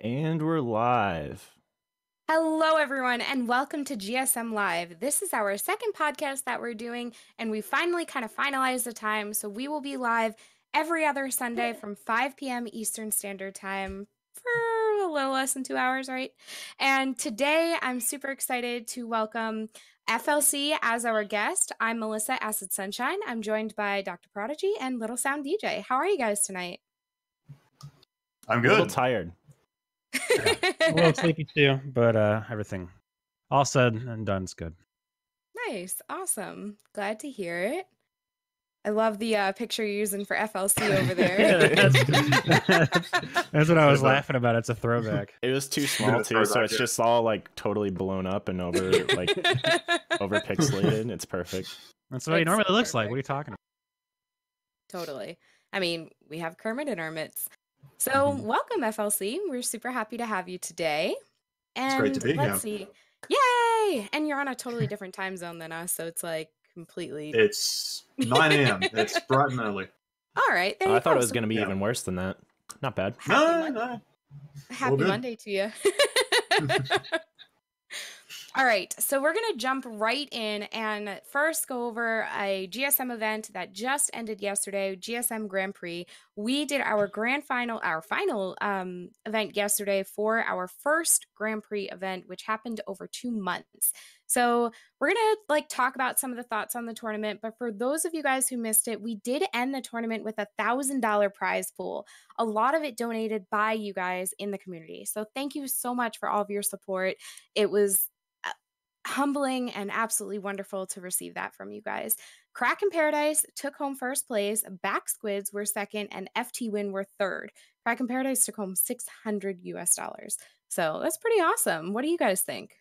And we're live. Hello, everyone, and welcome to GSM Live. This is our second podcast that we're doing, and we finally kind of finalized the time. So we will be live every other Sunday from 5 p.m. Eastern Standard Time for a little less than two hours, right? And today I'm super excited to welcome FLC as our guest. I'm Melissa Acid Sunshine. I'm joined by Dr. Prodigy and Little Sound DJ. How are you guys tonight? I'm good. A little good. Tired. a little sleepy too, but uh, everything all said and done is good. Nice. Awesome. Glad to hear it. I love the uh, picture you're using for FLC over there. that's, that's what I was laughing about. It's a throwback. It was too small it's too, so it's just all like totally blown up and over like over pixelated. It's perfect. That's what it normally so looks like. What are you talking about? totally. I mean, we have Kermit in our midst. So, Mhm. welcome, FLC. We're super happy to have you today. And great to be let's here. see. Yay! And you're on a totally different time zone than us, so it's like completely. It's 9 a.m. It's bright and early. All right. There Oh, you I thought go. it was going to be Yeah. even worse than that. Not bad. happy No, Mon- no. Happy. Monday to you. All right, so we're going to jump right in and first go over a GSM event that just ended yesterday, GSM Grand Prix. We did our grand final, our final um, event yesterday for our first Grand Prix event, which happened over two months. So we're gonna like talk about some of the thoughts on the tournament. But for those of you guys who missed it, we did end the tournament with a thousand dollar prize pool. A lot of it donated by you guys in the community. So thank you so much for all of your support. It was humbling and absolutely wonderful to receive that from you guys. Crack in Paradise took home first place, Back Squids were second, and FT Win were third. Crack in Paradise took home 600 US dollars. So that's pretty awesome. What do you guys think?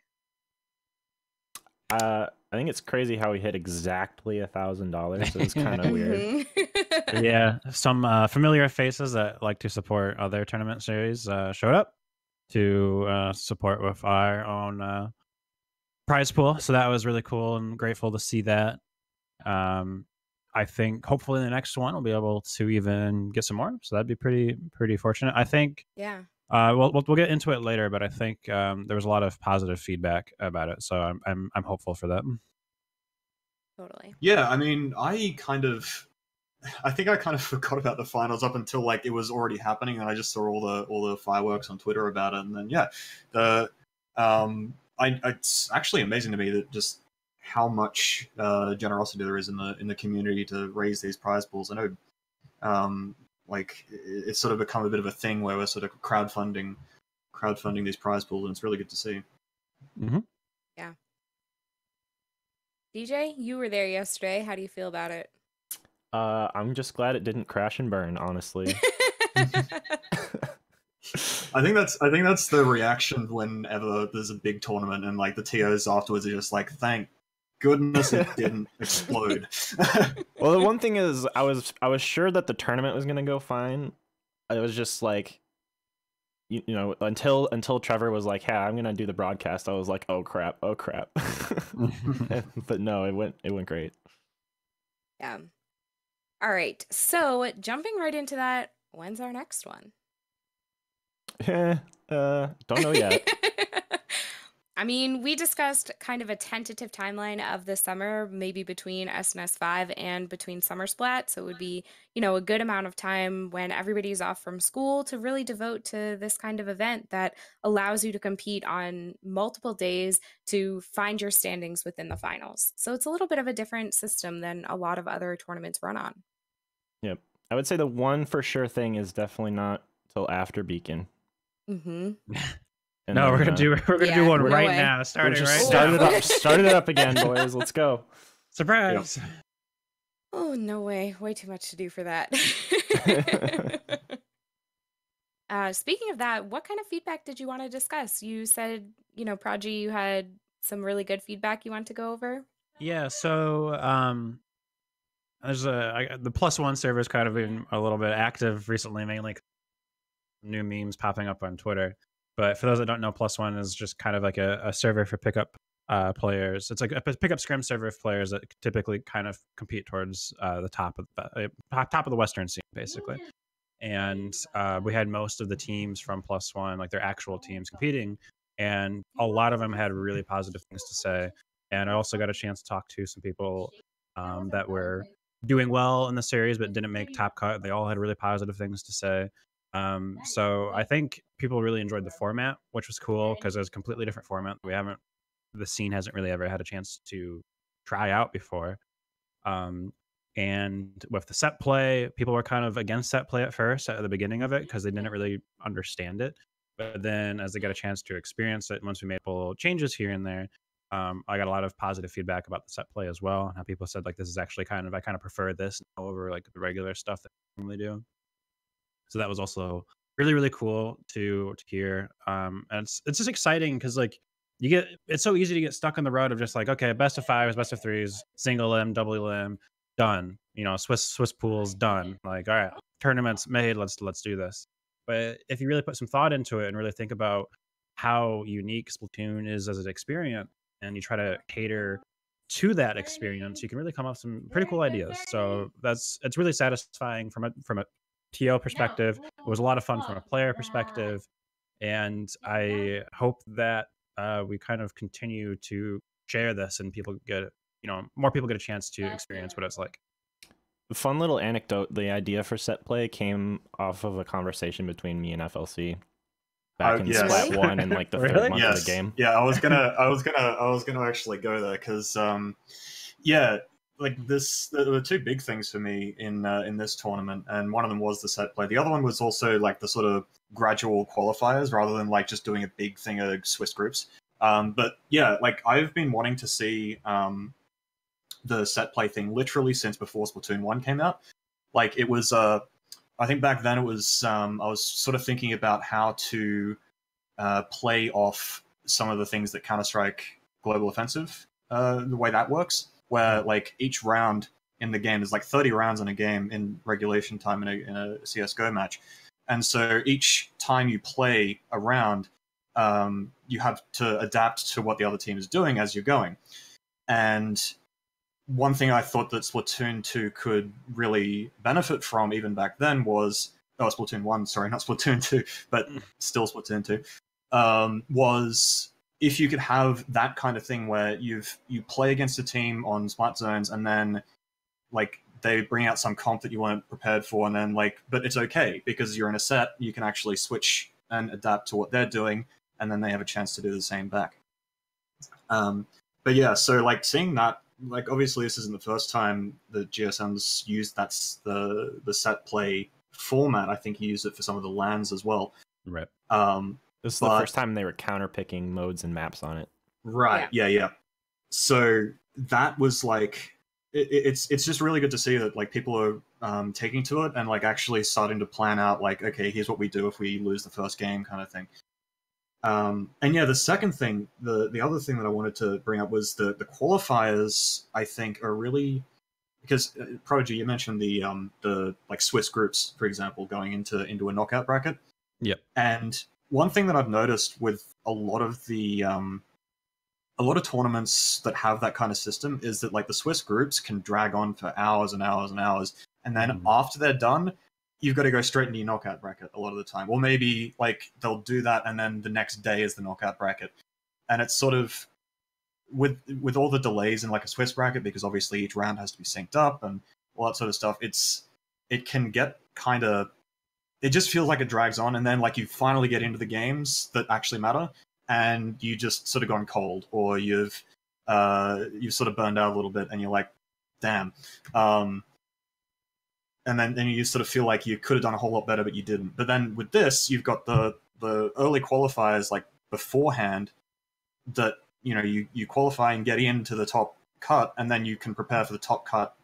Uh, I think it's crazy how we hit exactly a thousand dollars. It was kind of weird. Mhm. yeah, some uh, familiar faces that like to support other tournament series uh, showed up to uh, support with our own uh, prize pool. So that was really cool and grateful to see that. Um, I think hopefully the next one we'll be able to even get some more. So that'd be pretty pretty fortunate. I think yeah. Uh, we'll, we'll we'll get into it later, but I think um, there was a lot of positive feedback about it, so I'm I'm I'm hopeful for that. Totally. Yeah, I mean, I kind of. I think I kind of forgot about the finals up until like it was already happening, and I just saw all the all the fireworks on Twitter about it, and then yeah, the um, I it's actually amazing to me that just how much uh, generosity there is in the in the community to raise these prize pools. I know, um, like it- it's sort of become a bit of a thing where we're sort of crowdfunding crowdfunding these prize pools, and it's really good to see. Yeah. DJ, you were there yesterday. How do you feel about it? Uh, I'm just glad it didn't crash and burn. Honestly. I think that's I think that's the reaction whenever there's a big tournament and like the TOs afterwards are just like, thank goodness it didn't explode. well, the one thing is, I was I was sure that the tournament was gonna go fine. I was just like, you, you know, until until Trevor was like, "Hey, I'm gonna do the broadcast." I was like, "Oh crap! Oh crap!" but no, it went it went great. yeah. All right. So jumping right into that, when's our next one? Eh, uh, don't know yet. I mean, we discussed kind of a tentative timeline of the summer, maybe between SNS 5 and between Summer Splat. So it would be, you know, a good amount of time when everybody's off from school to really devote to this kind of event that allows you to compete on multiple days to find your standings within the finals. So it's a little bit of a different system than a lot of other tournaments run on. Yep. I would say the one for sure thing is definitely not till after Beacon. Mm-hmm. And no, we're gonna uh, do we're gonna Yeah, do one no right way. now, starting just right start it up, start it up again, boys. Let's go. Surprise! Oh, no way. Way too much to do for that. uh, speaking of that, what kind of feedback did you want to discuss? You said, you know, Prodigy, you had some really good feedback you want to go over. Yeah, so um, there's a I, the plus one server has kind of been a little bit active recently, mainly 'cause new memes popping up on Twitter. But for those that don't know, plus one is just kind of like a, a server for pickup uh, players. It's like a pickup scrim server of players that typically kind of compete towards uh, the top of the uh, top of the Western scene, basically. and uh, we had most of the teams from Plus One, like their actual teams, competing, and a lot of them had really positive things to say. And I also got a chance to talk to some people um, that were doing well in the series but didn't make top cut. They all had really positive things to say. Um, so I think people really enjoyed the format, which was cool because it was a completely different format. We haven't, the scene hasn't really ever had a chance to try out before. Um, and with the set play, people were kind of against set play at first at the beginning of it because they didn't really understand it. But then as they got a chance to experience it, once we made a little changes here and there, um, I got a lot of positive feedback about the set play as well. And how people said like this is actually kind of I kind of prefer this over like the regular stuff that I normally do. So that was also really really cool to to hear. Um, and it's it's just exciting because like you get it's so easy to get stuck on the road of just like okay best of fives, best of threes, single elim, double elim, done. You know Swiss Swiss pools done. Like all right, tournaments made. Let's let's do this. But if you really put some thought into it and really think about how unique Splatoon is as an experience, and you try to cater to that experience, you can really come up with some pretty cool ideas. So that's it's really satisfying from a from a TO perspective. It was a lot of fun from a player perspective, and I hope that uh, we kind of continue to share this and people get you know more people get a chance to experience what it's like. Fun little anecdote: the idea for set play came off of a conversation between me and FLC back Oh, in yes. Splat One and like the Really? third month yes. of the game. Yeah, I was gonna, I was gonna, I was gonna actually go there because, um, yeah, like this, there were two big things for me in uh, in this tournament, and one of them was the set play. The other one was also like the sort of gradual qualifiers, rather than like just doing a big thing of Swiss groups. Um, but yeah, like I've been wanting to see um, the set play thing literally since before Splatoon One came out. Like it was, uh, I think back then it was, um, I was sort of thinking about how to uh, play off some of the things that Counter Strike Global Offensive, uh, the way that works, where like each round in the game is like 30 rounds in a game in regulation time in a, in a CS:GO match, and so each time you play a round, um, you have to adapt to what the other team is doing as you're going, and one thing I thought that Splatoon 2 could really benefit from even back then was oh Splatoon 1, sorry, not Splatoon 2, but still Splatoon 2, um, was if you could have that kind of thing where you've you play against a team on smart zones and then like they bring out some comp that you weren't prepared for and then like but it's okay because you're in a set you can actually switch and adapt to what they're doing and then they have a chance to do the same back. Um, but yeah so like seeing that like obviously this isn't the first time the gsm's used that's the the set play format. I think he used it for some of the lands as well. Right. um, This is the first time they were counterpicking modes and maps on it. Right. Yeah. yeah, So that was like it, it- it's it's just really good to see that like people are um, taking to it and like actually starting to plan out like okay here's what we do if we lose the first game kind of thing. Um, and yeah, the second thing, the the other thing that I wanted to bring up was the the qualifiers. I think are really because uh, Prodigy, you mentioned the um the like Swiss groups, for example, going into into a knockout bracket. Yep. And one thing that I've noticed with a lot of the um, a lot of tournaments that have that kind of system is that like the Swiss groups can drag on for hours and hours and hours, and then Mhm. after they're done, you've got to go straight into your knockout bracket a lot of the time, or maybe like they'll do that and then the next day is the knockout bracket, and it's sort of with with all the delays in like a Swiss bracket because obviously each round has to be synced up and all that sort of stuff. It's it can get kind of it just feels like it drags on and then like you finally get into the games that actually matter and you just sort of gone cold or you've uh you've sort of burned out a little bit and you're like damn. Um and then then you sort of feel like you could have done a whole lot better but you didn't. But then with this you've got the the early qualifiers like beforehand that you know you you qualify and get into the top cut and then you can prepare for the top cut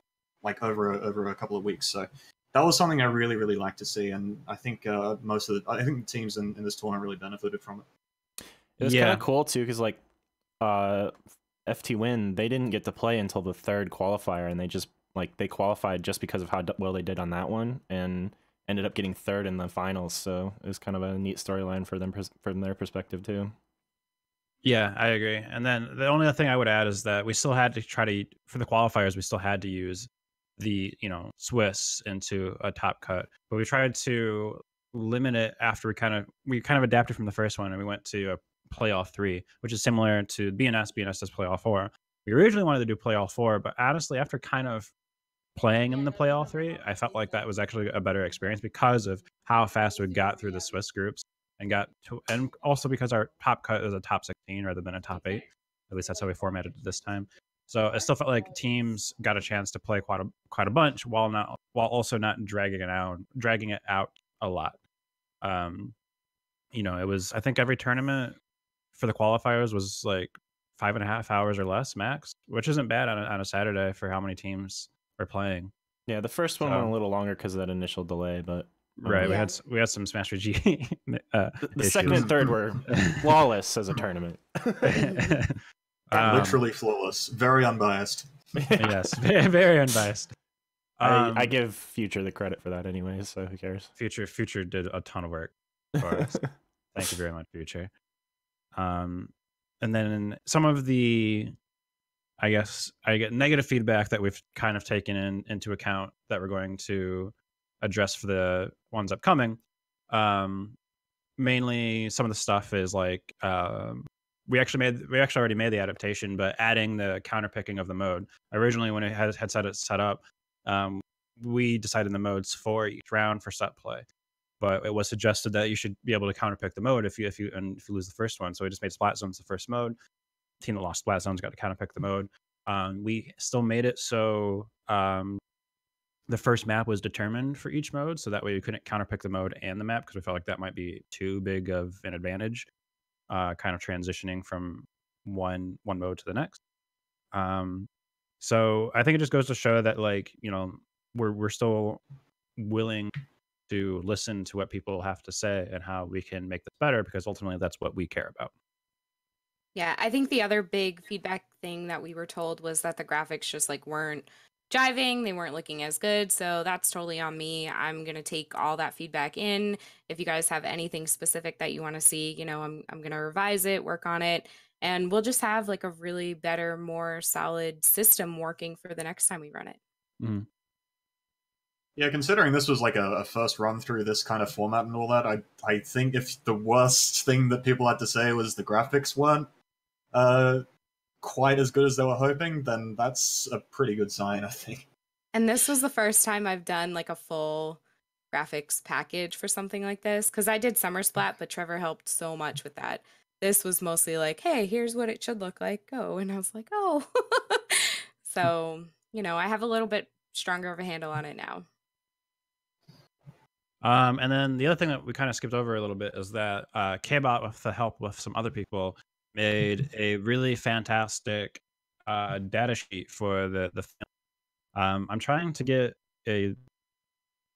like over a, over a couple of weeks. So that was something I really, really like to see, and I think uh, most of the I think the teams in, in this tournament really benefited from it. It was Yeah. kind of cool too, because like uh, FT Win, they didn't get to play until the third qualifier, and they just like they qualified just because of how well they did on that one, and ended up getting third in the finals. So it was kind of a neat storyline for them from their perspective too. Yeah, I agree. And then the only other thing I would add is that we still had to try to for the qualifiers, we still had to use the you know Swiss into a top cut, but we tried to limit it after we kind of we kind of adapted from the first one and we went to a playoff three, which is similar to BNS. BNS does playoff four. We originally wanted to do playoff four, but honestly, after kind of playing in the playoff three, I felt like that was actually a better experience because of how fast we got through the Swiss groups and got to, and also because our top cut is a top 16 rather than a top eight. At least that's how we formatted it this time. So I still felt like teams got a chance to play quite a quite a bunch while not while also not dragging it out dragging it out a lot. Um, you know, it was I think every tournament for the qualifiers was like five and a half hours or less max, which isn't bad on a, on a Saturday for how many teams are playing. Yeah, the first one So- went a little longer because of that initial delay, but um, Right, we had we had some Smash 3G. uh, the, the second and third were flawless as a tournament. Um, Literally flawless, very unbiased. yes, very, very unbiased. I, Um, I give Future the credit for that anyways, so who cares? Future Future did a ton of work for us. Thank you very much, Future. Um, and then some of the, I guess, I get negative feedback that we've kind of taken in into account that we're going to address for the ones upcoming. Um, mainly, some of the stuff is like um, we actually made we actually already made the adaptation, but adding the counter picking of the mode. Originally, when it had had set it set up, um, we decided the modes for each round for set play but it was suggested that you should be able to counterpick the mode if you if you and if you lose the first one. So we just made splat zones the first mode. Team that lost splat zones got to counterpick the mode. Um, we still made it so um, the first map was determined for each mode, so that way you couldn't counterpick the mode and the map because we felt like that might be too big of an advantage. Uh, kind of transitioning from one one mode to the next. Um, so I think it just goes to show that like you know we're we're still willing to listen to what people have to say and how we can make this better because ultimately that's what we care about. Yeah, I think the other big feedback thing that we were told was that the graphics just like weren't jiving, they weren't looking as good. So that's totally on me. I'm going to take all that feedback in. If you guys have anything specific that you want to see, you know, I'm I'm going to revise it, work on it, and we'll just have like a really better, more solid system working for the next time we run it. Yeah, considering this was like a, a first run through this kind of format and all that, I I think if the worst thing that people had to say was the graphics weren't uh, quite as good as they were hoping, then that's a pretty good sign, I think. And this was the first time I've done like a full graphics package for something like this because I did Summer Splat, but Trevor helped so much with that. This was mostly like, hey, here's what it should look like. Go. And I was like, oh. so, you know, I have a little bit stronger of a handle on it now. Um, and then the other thing that we kind of skipped over a little bit is that uh, Kbot, with the help of some other people, made a really fantastic uh, data sheet for the the. film. Um, I'm trying to get a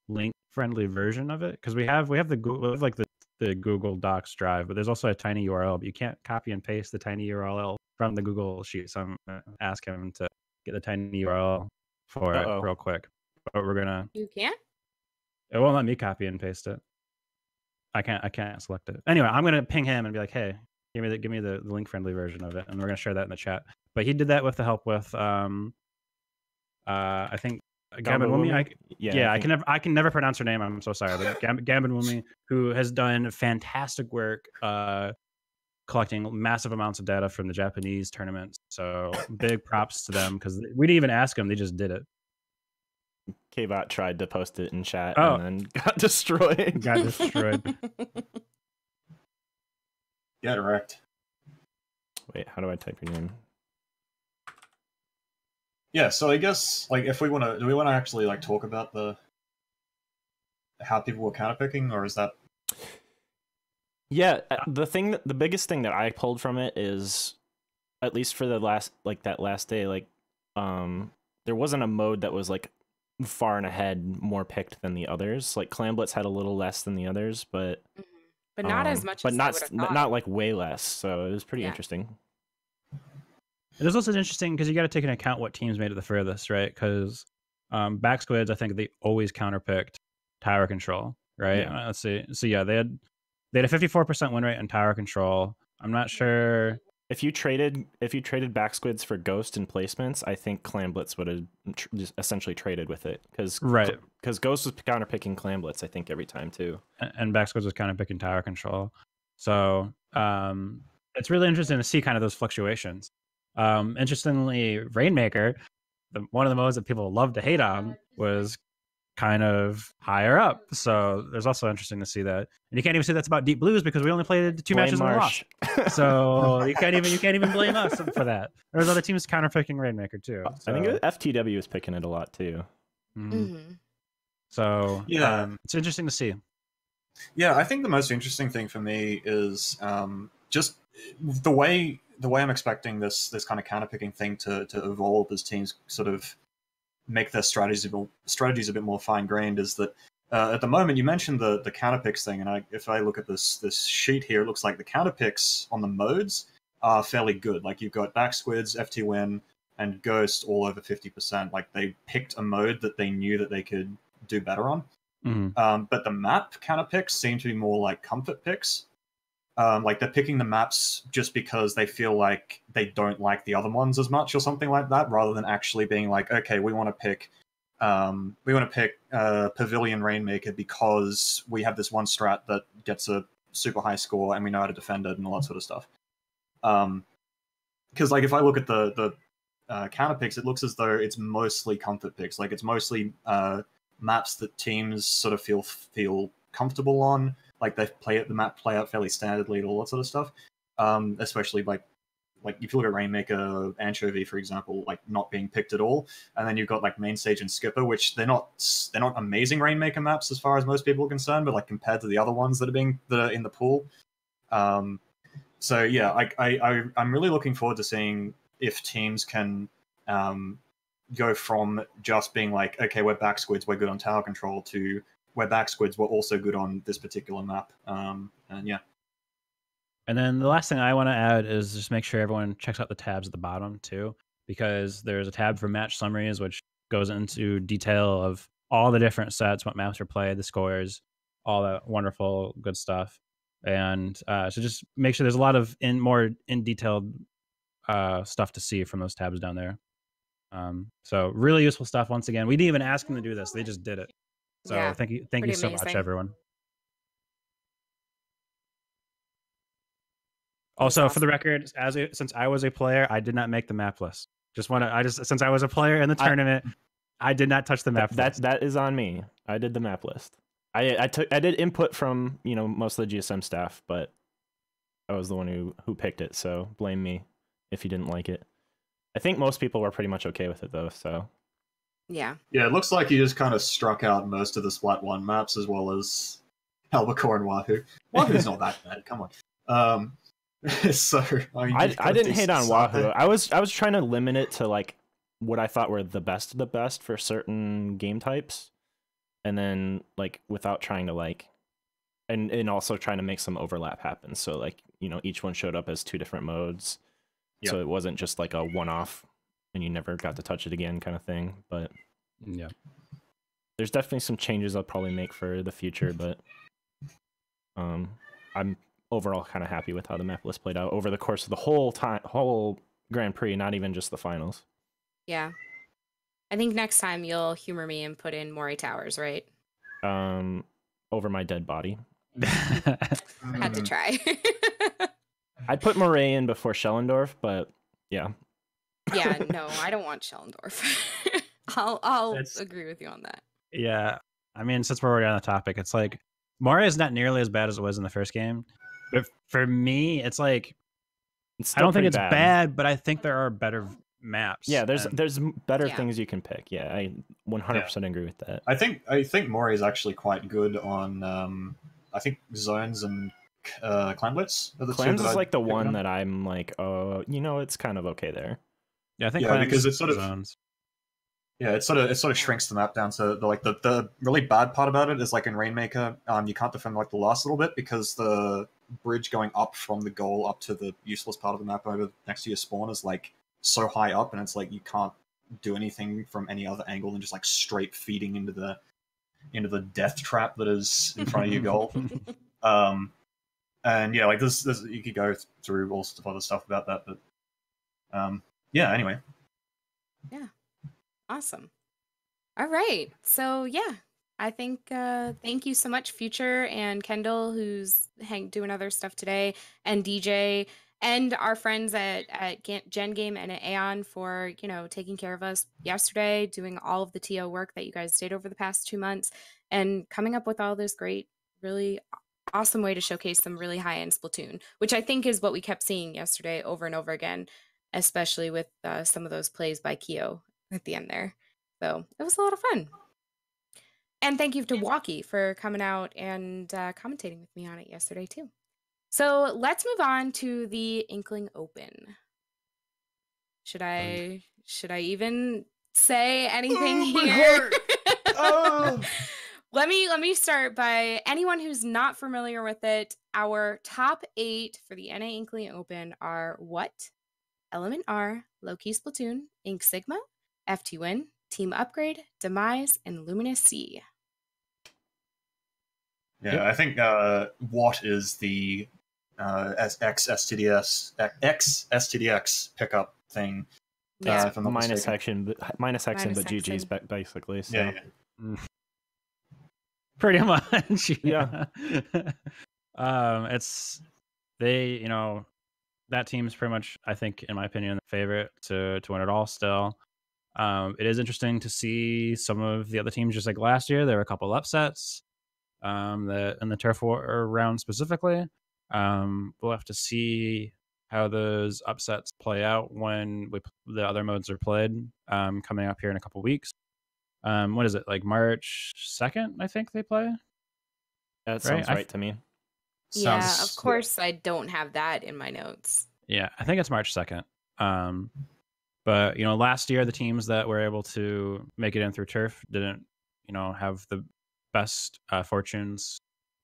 link friendly version of it because we have we have the Google have like the, the Google Docs drive, but there's also a tiny URL, but you can't copy and paste the tiny URL from the Google sheet. So I'm gonna ask him to get the tiny URL for Uh-oh. it real quick. But we're gonna You can't? it won't let me copy and paste it. I can't. I can't select it. Anyway, I'm gonna ping him and be like, "Hey, give me the give me the, the link friendly version of it," and we're gonna share that in the chat. But he did that with the help with, um, uh, I think Gambit Wumi. I, yeah, I, think- can never I can never pronounce her name. I'm so sorry, but Gam- Gambit Wumi, who has done fantastic work, uh, collecting massive amounts of data from the Japanese tournaments. So big props to them because we didn't even ask them; they just did it. Kbot tried to post it in chat Oh. and then got destroyed. Got destroyed. Get wrecked. Wait, how do I type your name? Yeah, so I guess like if we want to, do we want to actually like talk about the how people were counterpicking, or is that Yeah, uh, the thing that the biggest thing that I pulled from it is at least for the last like that last day like um there wasn't a mode that was like far and ahead more picked than the others. Like Clam Blitz had a little less than the others, but but not as um, much but as not I s- would have thought. not like way less. So it was pretty Yeah. interesting. It is also interesting because you got to take into account what teams made it the furthest, right? Because um, back squids, I think they always counterpicked tower control, right? Yeah. Uh, let's see. So yeah, they had they had a fifty four percent win rate in tower control. I'm not sure if you traded if you traded back squids for ghost and placements, I think Clam Blitz would have tr- essentially traded with it because Right. because Ghost was counter picking Clam Blitz. I think every time too. and- and Backsquids was kind of picking tower control. So um, it's really interesting to see kind of those fluctuations. Um, interestingly, Rainmaker, the, one of the modes that people love to hate on, was kind of higher up. So there's also interesting to see that. And you can't even say that's about Deep Blues because we only played two Blame matches and we lost. Marsh. So you can't even you can't even blame us for that. There's other teams counter picking Rainmaker too. I think FTW is picking it a lot too. mhm. hmm So Yeah. um, it's interesting to see. Yeah, I think the most interesting thing for me is um, just the way the way I'm expecting this this kind of counterpicking thing to to evolve as teams sort of make their strategies a bit, strategies a bit more fine grained. Is that uh, at the moment you mentioned the the counterpicks thing, and I, if I look at this this sheet here, it looks like the counterpicks on the modes are fairly good. Like you've got back squids, FT win, and ghost all over fifty percent. Like they picked a mode that they knew that they could do better on. Mhm. Um, but the map counter picks seem to be more like comfort picks. Um, like they're picking the maps just because they feel like they don't like the other ones as much or something like that, rather than actually being like, okay, we want to pick, um, we want to pick uh, Pavilion Rainmaker because we have this one strat that gets a super high score and we know how to defend it and all that sort of stuff. Um, because like if I look at the the uh, counter picks, it looks as though it's mostly comfort picks. Like it's mostly uh, maps that teams sort of feel feel comfortable on. Like they play it, the map play out fairly standardly and all that sort of stuff. Um, especially like like if you look at Rainmaker, Ancho-V, for example, like not being picked at all, and then you've got like Main Stage and Skipper, which they're not they're not amazing Rainmaker maps as far as most people are concerned, but like compared to the other ones that are being that are in the pool. Um, so yeah, I, I I I'm really looking forward to seeing if teams can um, go from just being like, okay, we're back squids, we're good on tower control, to we're back squids, we're also good on this particular map. Um, and yeah, And then the last thing I want to add is just make sure everyone checks out the tabs at the bottom too, because there's a tab for match summaries, which goes into detail of all the different sets, what maps were played, the scores, all that wonderful good stuff. And uh, so just make sure there's a lot of in more in detailed uh, stuff to see from those tabs down there. Um, so really useful stuff. Once again, we didn't even ask them to do this; they just did it. So Yeah, thank you, thank you pretty so much, everyone. That was Also, for the record, as a, since I was a player, I did not make the map list. Just want to, I just since I was a player in the I- tournament, I did not touch the map that list. that is on me. I did the map list. I I took I did input from you know most of the GSM staff, but I was the one who who picked it. So blame me if you didn't like it. I think most people were pretty much okay with it though. So Yeah. yeah, it looks like you just kind of struck out most of the Splat One maps as well as Albacore and Wahoo. Wahoo's not that bad. Come on. Um, so I, mean, I you've got I a didn't hate on start Wahoo. there. I was I was trying to limit it to like what I thought were the best of the best for certain game types, and then like without trying to like, and and also trying to make some overlap happen. So like you know each one showed up as two different modes, so it wasn't just like a one off and you never got to touch it again kind of thing. But yeah, there's definitely some changes I'll probably make for the future, but um, I'm overall kind of happy with how the map list played out over the course of the whole time, whole Grand Prix, not even just the finals. Yeah. I think next time you'll humor me and put in Moray Towers, right? Um, over my dead body, Had to try. I'd put Moray in before Shellendorf, but yeah, yeah, no, I don't want Shellendorf. I'll I'll That's- agree with you on that. yeah. I mean, since we're already on the topic, it's like Moria is not nearly as bad as it was in the first game, but for me, it's like it's I don't think it's pretty bad. but I think there are better maps. Yeah, there's and- there's better Yeah. things you can pick. Yeah, I 100% agree with that. I think I think Moray is actually quite good on um, I think zones and uh, clam blitz. are the Clams that is I like the one on. that I'm like, oh, you know, it's kind of okay there. Yeah, I think yeah, Clams because it's sort of- zones. Yeah, it sort of it sort of shrinks the map down to the like the, the really bad part about it is like in Rainmaker, um, you can't defend like the last little bit because the bridge going up from the goal up to the useless part of the map over next to your spawn is like so high up, and it's like you can't do anything from any other angle than just like straight feeding into the into the death trap that is in front of your goal. Um, and yeah, like this, this you could go through all sorts of other stuff about that, but um, yeah. Anyway, Yeah. Awesome. All right. So yeah, I think uh thank you so much, Future and Kendall, who's hang doing other stuff today, and DJ and our friends at, at Gen Game and at Aeon for, you know, taking care of us yesterday, doing all of the TO work that you guys did over the past two months, and coming up with all this great, really awesome way to showcase some really high end Splatoon, which I think is what we kept seeing yesterday over and over again, especially with uh, some of those plays by Keo at the end there. So it was a lot of fun. And thank you to Walkie for coming out and uh, commentating with me on it yesterday too. So let's move on to the Inkling Open. Should I should I even say anything Oh, here? Oh. let me let me start by anyone who's not familiar with it. Our top eight for the NA Inkling Open are what? Element R, Loki Splatoon, Ink Sigma, FT Win, Team Upgrade, Demise, and Luminous Sea. Yeah, Yep. I think uh, what is the uh, S- X STDS X STDX pickup thing? Yeah. Uh, if I'm minus mistaken. section, but minus section, Minus but GG's section. ba- basically. So. Yeah, yeah. pretty much Yeah. um it's they you know that team's pretty much i think in my opinion the favorite to to win it all still. Um it is interesting to see some of the other teams just like last year there were a couple upsets um that in the turf war round specifically. Um we'll have to see how those upsets play out when we, the other modes are played um coming up here in a couple weeks. Um what is it like march 2nd i think they play? That sounds I right, f- to me. Yeah, Sounds- of course I don't have that in my notes. Yeah, I think it's March second. Um, but you know, last year the teams that were able to make it in through turf didn't, you know, have the best uh, fortunes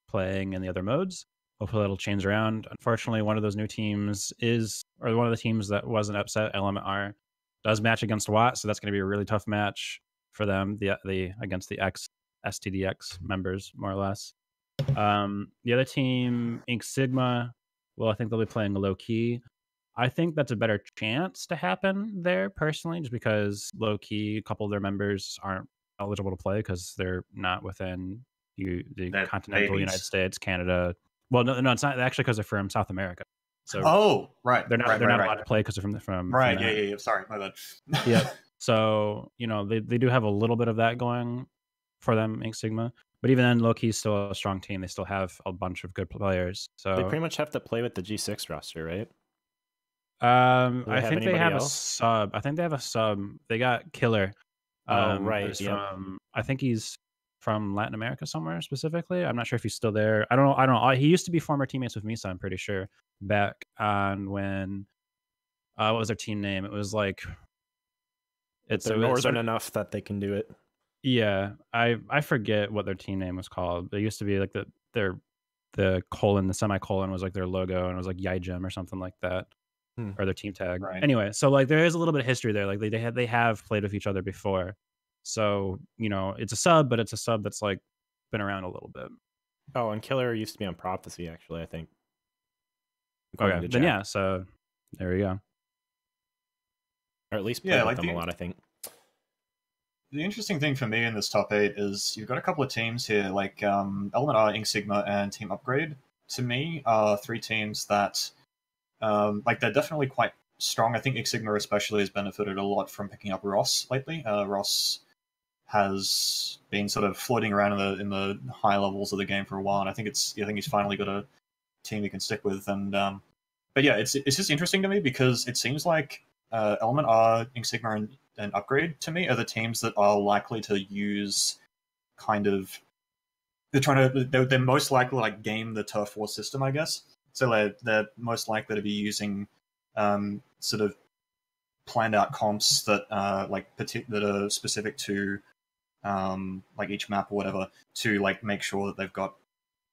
playing in the other modes. Hopefully, that'll change around. Unfortunately, one of those new teams is, or one of the teams that wasn't upset, Element R, does match against Watt, so that's going to be a really tough match for them. The the against the X STDX members, more or less. Um, the other team, Ink Sigma, well, I think they'll be playing low key. I think that's a better chance to happen there personally, just because low key, a couple of their members aren't eligible to play because they're not within you, the They're continental United. States, Canada. Well, no, no, it's not actually because they're from South America. So Oh, right. they're not right, they're right, not right. allowed to play because they're from the from from Right. that. Yeah, yeah, yeah. Sorry, my bad. yeah. So you know they they do have a little bit of that going for them, Ink Sigma. But even then, low key is still a strong team. They still have a bunch of good players. So They pretty much have to play with the G6 roster, right? Um, I think they have a sub. I think they have a sub. They got Killer. Oh, um, right, who's yep. From I think he's from Latin America somewhere specifically. I'm not sure if he's still there. I don't know. I don't know. He used to be former teammates with Misa. I'm pretty sure back on when. Uh, what was their team name? It was like. It's They're northern enough that they can do it. Yeah, I I forget what their team name was called. It used to be like the their the colon, the semicolon was like their logo, and it was like Yijim or something like that, Hmm. or their team tag. Right. Anyway, so like there is a little bit of history there. Like they they have they have played with each other before, so you know it's a sub, but it's a sub that's like been around a little bit. Oh, and Killer used to be on Prophecy, actually, I think. According Okay, then yeah, so there we go. Or at least Yeah, played like with them the- a lot, I think. The interesting thing for me in this top eight is you've got a couple of teams here, like um, Element R, Ink Sigma, and Team Upgrade. To me, are three teams that, um, like, they're definitely quite strong. I think Ink Sigma especially has benefited a lot from picking up Ross lately. Uh, Ross has been sort of floating around in the in the high levels of the game for a while, and I think it's I think he's finally got a team he can stick with. And um, but yeah, it's it's just interesting to me because it seems like uh, Element R, Ink Sigma, and, and Upgrade to me are the teams that are likely to use kind of they're trying to they're, they're most likely like game the turf war system, I guess. So they're they're most likely to be using um, sort of planned out comps that uh, like partic- that are specific to um, like each map or whatever to like make sure that they've got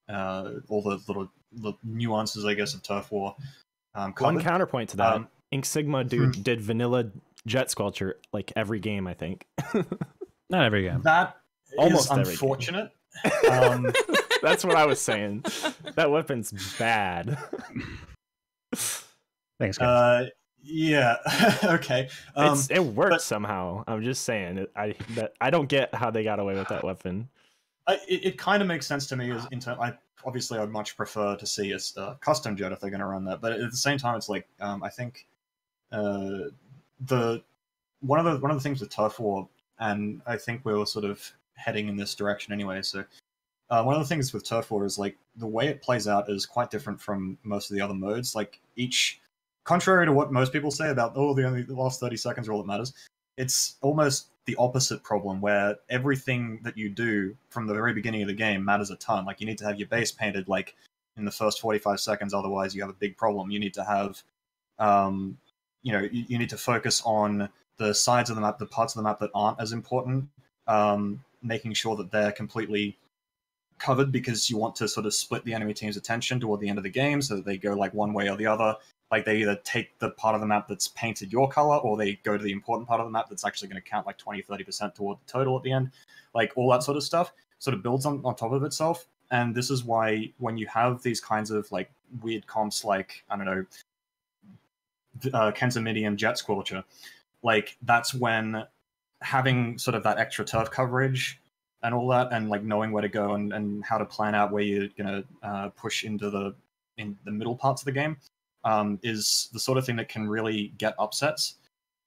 uh, all the little, little nuances, I guess, of turf war. Um, One counterpoint to that, Um, Ink Sigma dude did vanilla Jet squelcher like every game, I think. Not every game. That is Almost every unfortunate. um, That's what I was saying. That weapon's bad. Thanks, guys. Uh, yeah. okay. Um, it's, it works but- somehow. I'm just saying. I that I don't get how they got away with that weapon. I, it, it kind of makes sense to me as in term, I obviously I'd much prefer to see a s- a custom jet if they're going to run that, but at the same time, it's like um, I think uh, the one of the one of the things with turf war, and I think we were sort of heading in this direction anyway. So uh, one of the things with turf war is like the way it plays out is quite different from most of the other modes. Like each, contrary to what most people say about oh the only the last thirty seconds are all that matters, it's almost the opposite problem where everything that you do from the very beginning of the game matters a ton. Like you need to have your base painted like in the first 45 seconds, otherwise you have a big problem. You need to have, um, you know, you, you need to focus on the sides of the map, the parts of the map that aren't as important, um, making sure that they're completely covered because you want to sort of split the enemy team's attention toward the end of the game so that they go like one way or the other. Like they either take the part of the map that's painted your color or they go to the important part of the map that's actually going to count like 20 30% toward the total at the end. Like all that sort of stuff sort of builds on, on top of itself. And this is why when you have these kinds of like weird comps like i don't know uh, Kenza Jet Squelcher, like that's when having sort of that extra turf coverage and all that and like knowing where to go and, and how to plan out where you're gonna uh, push into the in the middle parts of the game um, is the sort of thing that can really get upsets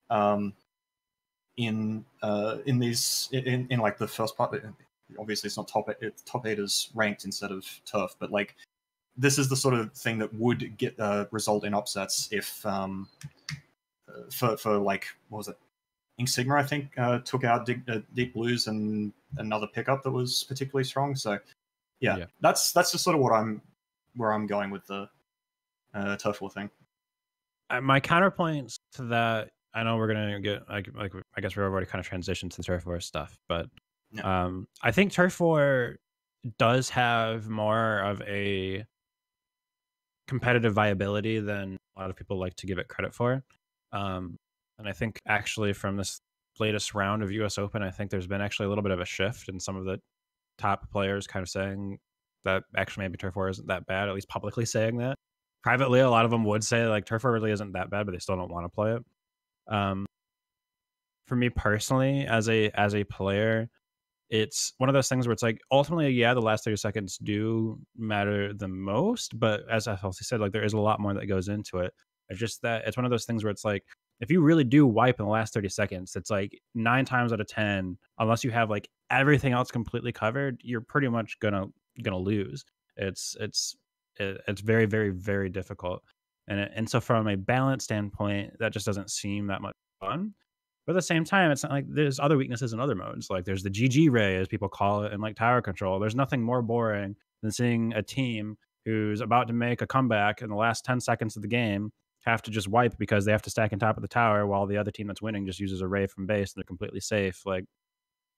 um, in uh, in these in, in like the first part. Obviously, it's not top. It's top eight is ranked instead of turf, but like this is the sort of thing that would get uh, result in upsets if um, for for like what was it? Ink Sigma, I think, uh, took out Deep, uh, Deep Blues and another pickup that was particularly strong. So, yeah, Yeah. that's that's just sort of what I'm where I'm going with the uh, turf war thing. Uh, my counterpoints to that i know we're gonna get like, like i guess we've already kind of transitioned to the turf war stuff but Yeah. um i think turf war does have more of a competitive viability than a lot of people like to give it credit for. Um and i think actually from this latest round of us open i think there's been actually a little bit of a shift in some of the top players kind of saying that actually maybe turf war isn't that bad at least publicly saying that. Privately a lot of them would say like turf war really isn't that bad but they still don't want to play it. Um for me personally as a as a player it's one of those things where it's like ultimately yeah the last 30 seconds do matter the most but as i also said like there is a lot more that goes into it. It's just that it's one of those things where it's like if you really do wipe in the last 30 seconds it's like nine times out of ten unless you have like everything else completely covered you're pretty much gonna gonna lose. It's it's it's very very very difficult. And it, and so from a balance standpoint that just doesn't seem that much fun but at the same time it's not like there's other weaknesses in other modes. Like there's the gg ray as people call it and like tower control. There's nothing more boring than seeing a team who's about to make a comeback in the last 10 seconds of the game have to just wipe because they have to stack on top of the tower while the other team that's winning just uses a ray from base and they're completely safe. Like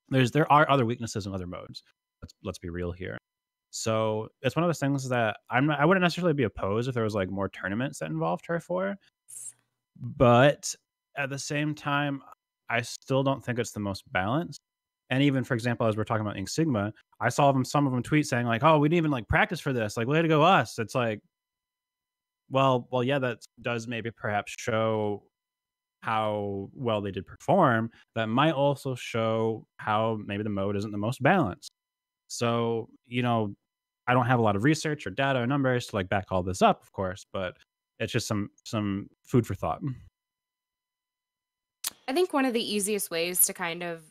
there's there are other weaknesses in other modes. Let's let's be real here. So it's one of those things that I'm not, I wouldn't necessarily be opposed if there was like more tournaments that involved turf war, but at the same time, I still don't think it's the most balanced. And even for example, as we're talking about Ink Sigma, I saw them some of them tweet saying like, "Oh, we didn't even like practice for this. Like, way to go us." It's like, well, well, yeah, that does maybe perhaps show how well they did perform. That might also show how maybe the mode isn't the most balanced. So, you know, I don't have a lot of research or data or numbers to like back all this up, of course, but it's just some some food for thought. I think one of the easiest ways to kind of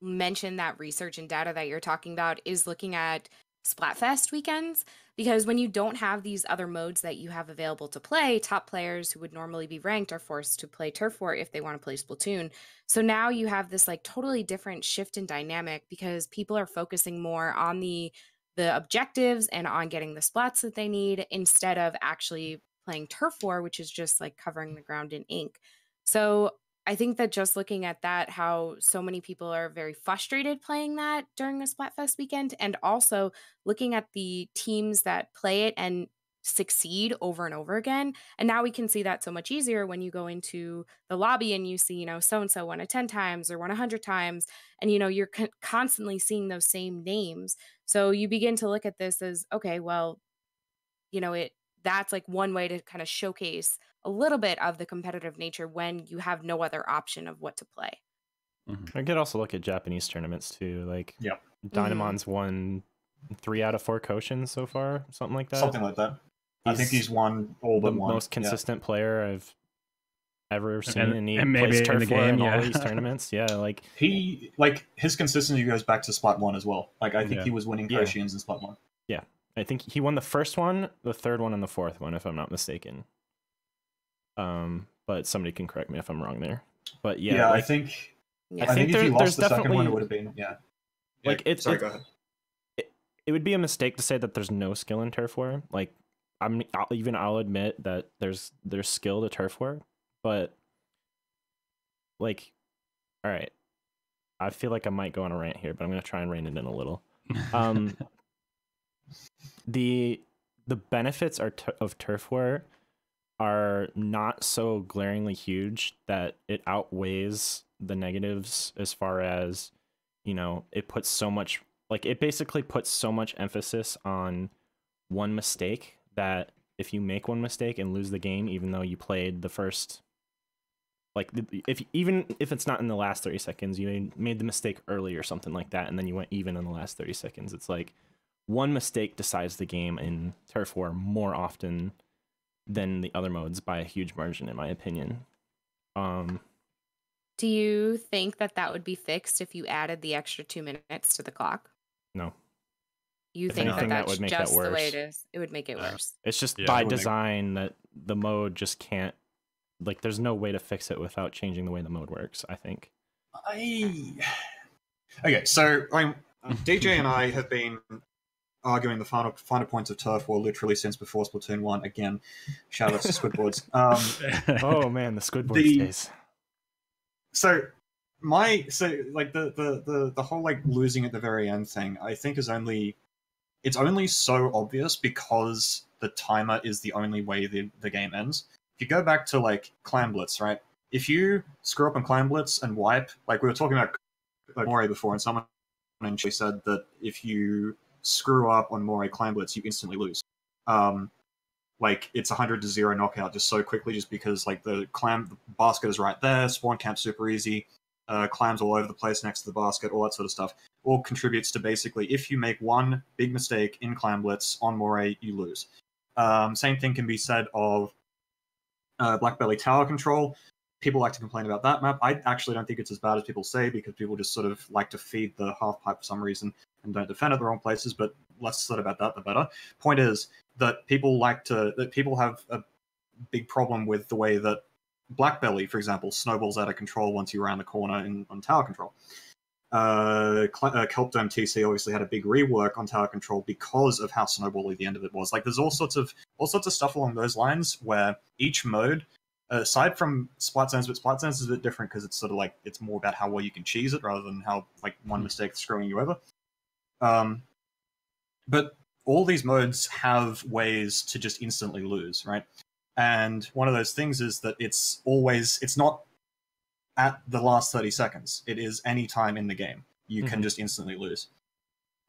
mention that research and data that you're talking about is looking at Splatfest weekends because when you don't have these other modes that you have available to play, top players who would normally be ranked are forced to play Turf War if they want to play Splatoon. So now you have this like totally different shift in dynamic because people are focusing more on the the objectives and on getting the splats that they need instead of actually playing Turf War, which is just like covering the ground in ink. So I think that just looking at that, how so many people are very frustrated playing that during the Splatfest weekend, and also looking at the teams that play it and succeed over and over again. And now we can see that so much easier when you go into the lobby and you see, you know, so and so won it 10 times or won 100 times. And, you know, you're con- constantly seeing those same names. So you begin to look at this as, okay, well, you know, it that's like one way to kind of showcase a little bit of the competitive nature when you have no other option of what to play. Mhm. I could also look at Japanese tournaments too. Like, Yep. Dynamon's won three out of four Koshiens so far, something like that. Something like that. I think he's won all the one. most Yeah. consistent player I've ever seen, And- and, he and maybe plays in the war in game, all these tournaments. Yeah, like He like his consistency goes back to spot One as well. Like I think Yeah. he was winning Yeah. Koshiens in Splat One. Yeah. I think he won the first one, the third one, and the fourth one, if I'm not mistaken. Um, but somebody can correct me if I'm wrong there. But yeah, Yeah, I think Yeah. I, think think, if there- he there's lost the second one, definitely- it would have been yeah. Like, Yeah, it's- sorry, it- go ahead. it would be a mistake to say that there's no skill in turf war. Like I'm I'll, even I'll admit that there's there's skill to turf war, but like, all right, I feel like I might go on a rant here, but I'm gonna try and rein it in a little. Um, the the benefits are t- of turf war are not so glaringly huge that it outweighs the negatives as far as you know it puts so much like it basically puts so much emphasis on one mistake that if you make one mistake and lose the game even though you played the first like if even if it's not in the last 30 seconds you made- the mistake early or something like that and then you went even in the last 30 seconds. It's like one mistake decides the game in turf war more often than the other modes by a huge margin in my opinion um Do you think that that would be fixed if you added the extra two minutes to the clock? no You If think that anything, that that's would make that just the way worse. it is? It would make it Yeah. worse. It's just Yeah, by it would make- design that the mode just can't like there's no way to fix it without changing the way the mode works, I think. I okay, so I'm DJ and I have been arguing the final final points of turf war literally since before Splatoon one. Again, shout out to Squidboards. Um, Oh man, the Squidboards The- days. so my so like the, the the the whole like losing at the very end thing i think is only it's only so obvious because the timer is the only way the, the game ends if you go back to like clam blitz right if you screw up on clam blitz and wipe like we were talking about like, Moray before and someone actually said that if you screw up on Moray clam blitz you instantly lose. Um like it's a hundred to zero knockout just so quickly just because like the clam the basket is right there spawn camp super easy uh, clams all over the place next to the basket all that sort of stuff all contributes to basically if you make one big mistake in clam blitz on moray you lose. Um, same thing can be said of uh, black belly tower control people like to complain about that map i actually don't think it's as bad as people say because people just sort of like to feed the half pipe for some reason and don't defend at the wrong places but less said about that the better point is that people like to that people have a big problem with the way that Black Belly, for example, snowballs out of control once you're around the corner in on tower control. Uh, uh, Kelp Dome TC obviously had a big rework on tower control because of how snowbally the end of it was. Like, there's all sorts of all sorts of stuff along those lines where each mode, aside from Splat Zones, but Splat Zones is a bit different because it's sort of like it's more about how well you can cheese it rather than how like one Hmm. mistake screwing you over. Um, but all these modes have ways to just instantly lose, right? And one of those things is that it's always it's not at the last 30 seconds. It is any time in the game. You can Mhm. just instantly lose.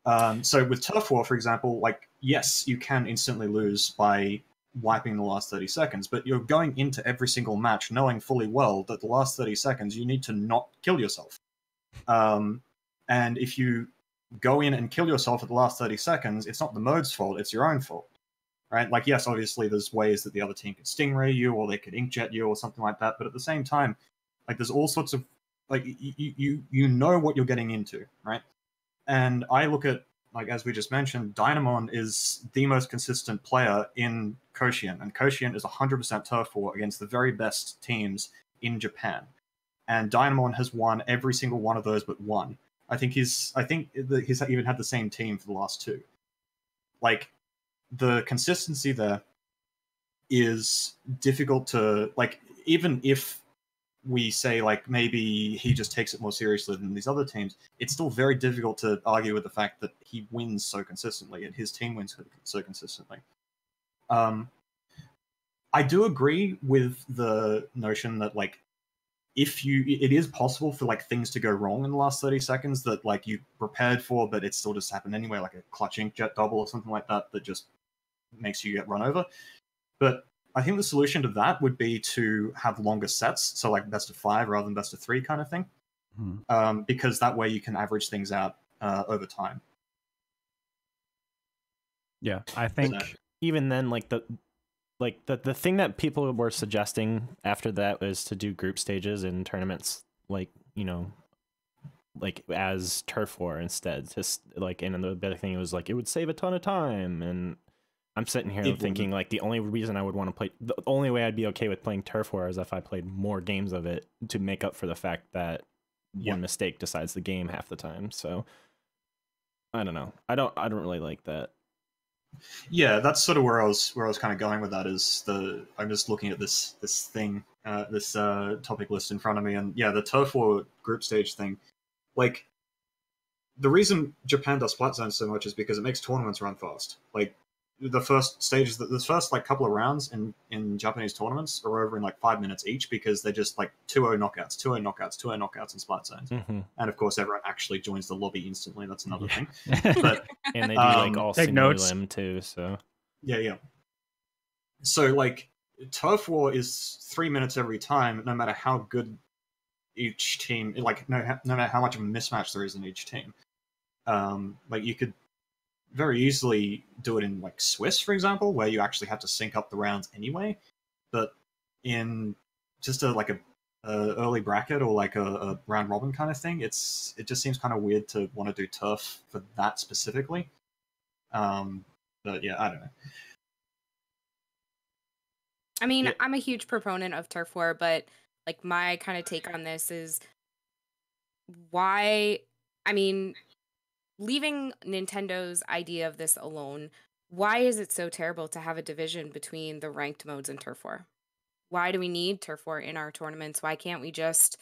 Um, so with Turf War, for example, like yes, you can instantly lose by wiping the last 30 seconds, but you're going into every single match knowing fully well that the last 30 seconds you need to not kill yourself. Um, and if you go in and kill yourself at the last 30 seconds, it's not the mode's fault, it's your own fault. Right? Like, yes, obviously there's ways that the other team could stingray you or they could inkjet you or something like that, but at the same time, like there's all sorts of like you you you know what you're getting into, right? And I look at like as we just mentioned, Dynamon is the most consistent player in Koshien, and Koshien is 100% turf war against the very best teams in Japan. And Dynamon has won every single one of those but one. I think he's I think he's even had the same team for the last two. Like the consistency there is difficult to like even if we say like maybe he just takes it more seriously than these other teams, it's still very difficult to argue with the fact that he wins so consistently and his team wins so consistently. Um, I do agree with the notion that like if you it is possible for like things to go wrong in the last 30 seconds that like you prepared for but it still just happened anyway like a clutch inkjet double or something like that that just makes you get run over but i think the solution to that would be to have longer sets so like best of five rather than best of three kind of thing. Hmm. um, because that way you can average things out uh, over time. Yeah, I think So- even then like the like the the thing that people were suggesting after that was to do group stages in tournaments like you know like as turf war instead. Just like and the better thing was like it would save a ton of time and i'm sitting here It thinking like the only reason i would want to play the only way i'd be okay with playing turf war is if i played more games of it to make up for the fact that Yeah. one mistake decides the game half the time so i don't know i don't i don't really like that Yeah, that's sort of where I was where I was kind of going with that. Is the I'm just looking at this this thing, uh, this uh, topic list in front of me, and yeah, the turf war group stage thing. Like, the reason Japan does splat zones so much is because it makes tournaments run fast. Like, the first stages, the first like couple of rounds in in Japanese tournaments are over in like five minutes each because they're just like 2-0 knockouts, 2-0 knockouts, 2-0 knockouts in splat zones. mm-hmm. And of course, everyone actually joins the lobby instantly. That's another Yeah. thing. But and they do like Um, all take single elim too so Yeah, yeah. So like turf war is three minutes every time, no matter how good each team, like no, no matter how much of a mismatch there is in each team. Um, like you could very easily do it in like Swiss, for example, where you actually have to sync up the rounds anyway. But in just a like a, a early bracket or like a, a round robin kind of thing, it's it just seems kind of weird to want to do turf for that specifically. Um, but yeah, I don't know. I mean, Yeah. I'm a huge proponent of turf war, but like my kind of take on this is why I mean, leaving Nintendo's idea of this alone, why is it so terrible to have a division between the ranked modes and turf war? Why do we need turf war in our tournaments? Why can't we just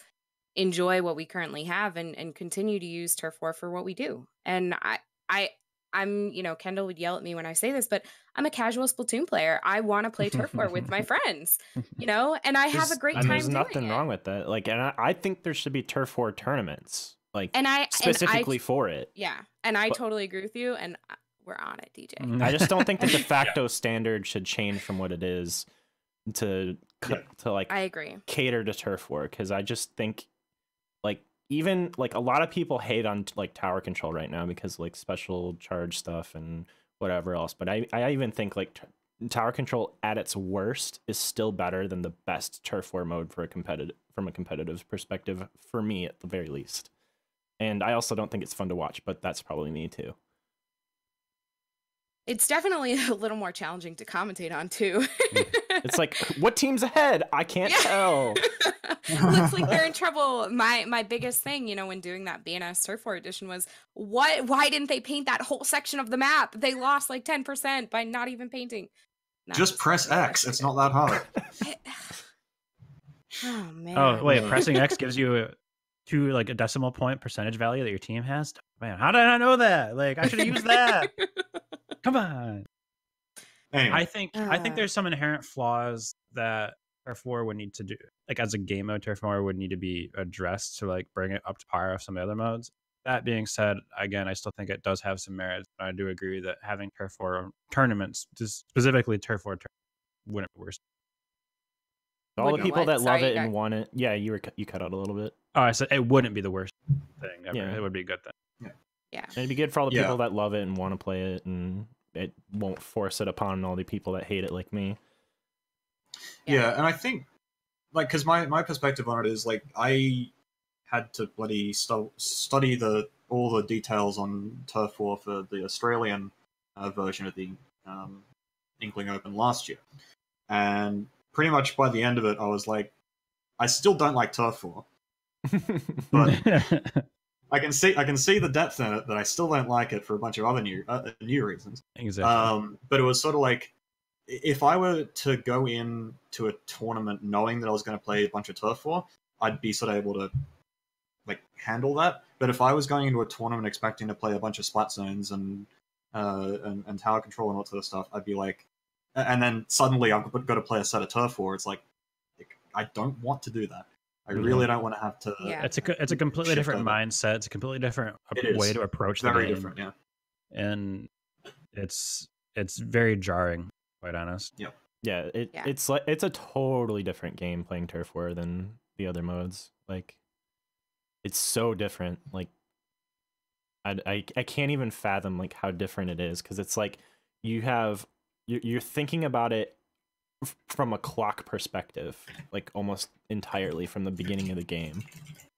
enjoy what we currently have and, and continue to use turf war for what we do? And I I I'm, you know, Kendall would yell at me when I say this, but I'm a casual Splatoon player. I want to play turf war with my friends, you know, and I have a There's- great and time. there's nothing it. wrong with that like and I, I think there should be turf war tournaments like And I specifically and for it yeah, and I But- totally agree with you. And we're on it, DJ. Mm. i just don't think the de facto standard should change from what it is to Yeah. to like I agree. cater to turf war because i just think like even like a lot of people hate on like tower control right now because like special charge stuff and whatever else but i i even think like t- tower control at its worst is still better than the best turf war mode for a competitive from a competitive perspective for me at the very least and i also don't think it's fun to watch but that's probably me too It's definitely a little more challenging to commentate on too. Mm. it's like what team's ahead i can't Yeah. tell Looks like they're in trouble. My my biggest thing, you know, when doing that BNS Turf War edition was what why didn't they paint that whole section of the map? They lost like 10% by not even painting. Not Just press X. It's not that hard. Oh man. Oh wait, pressing X gives you a, two like a decimal point percentage value that your team has. Man, how did I know that? Like I should have used that. Come on. Anyway, I think I think Uh. there's some inherent flaws that Turf War would need to do. Like as a game mode, Turf War would need to be addressed to like bring it up to par of some of the other modes. That being said, again, I still think it does have some merits. But I do agree that having Turf War tournaments, just specifically Turf War, tournaments, wouldn't be worse. All the people what? that Sorry, love you it and got- want it yeah you were cu- you cut out a little bit Oh, I said it wouldn't be the worst thing ever. Yeah. It would be a good thing. Yeah. And it'd be good for all the Yeah. people that love it and want to play it, and it won't force it upon all the people that hate it like me. yeah. and I think like because my my perspective on it is like I had to bloody stu- study the all the details on turf war for the Australian uh, version of the um, Inkling Open last year, and pretty much by the end of it, I was like, I still don't like turf war. But I can see I can see the depth in it, but I still don't like it for a bunch of other new uh, new reasons. exactly. Um, but it was sort of like if I were to go in to a tournament knowing that I was going to play a bunch of turf war, I'd be sort of able to like handle that. But if I was going into a tournament expecting to play a bunch of splat zones and uh, and, and tower control and all that sort of stuff, I'd be like, and then suddenly I've got to play a set of turf war. It's like I don't want to do that. I Mhm. really don't want to have to. Yeah. It's a it's a completely different over. mindset. It's a completely different way to approach the Very game, different, yeah. and it's it's very jarring. Quite honest. Yeah, it, Yeah. it's like it's a totally different game playing turf war than the other modes. Like, it's so different. Like, I I, I can't even fathom like how different it is because it's like you have you're, you're thinking about it from a clock perspective, like almost entirely from the beginning of the game.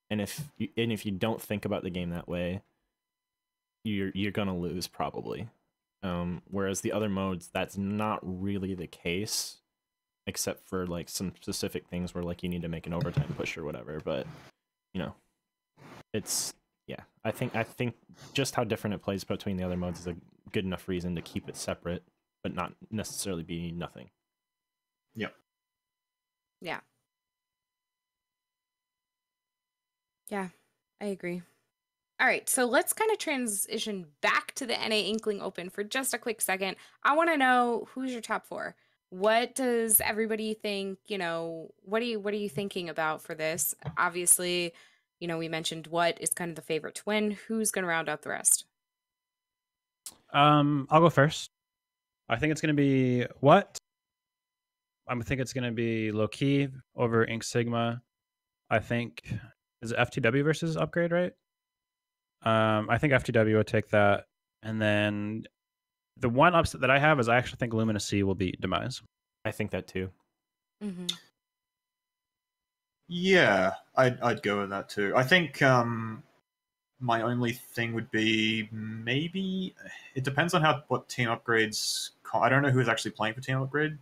And if you, and if you don't think about the game that way, you're you're gonna lose probably. Um, whereas the other modes, that's not really the case, except for like some specific things where like you need to make an overtime push or whatever. But you know, it's yeah. I think I think just how different it plays between the other modes is a good enough reason to keep it separate, but not necessarily be nothing. Yep. Yeah, Yeah, I agree. All right, so let's kind of transition back to the NA Inkling Open for just a quick second. I want to know who's your top four. What does everybody think? You know, what are you what are you thinking about for this? Obviously, you know, we mentioned what is kind of the favorite to win. Who's going to round out the rest? Um, I'll go first. I think it's going to be what? I think it's going to be low key over Ink Sigma. I think is it FTW versus Upgrade, right? Um, I think FTW would take that, and then the one upset that I have is I actually think Luminous Sea will beat Demise. I think that too. Mm-hmm. Yeah, I'd I'd go with that too. I think um, my only thing would be maybe it depends on how what team upgrades. I don't know who is actually playing for team upgrade,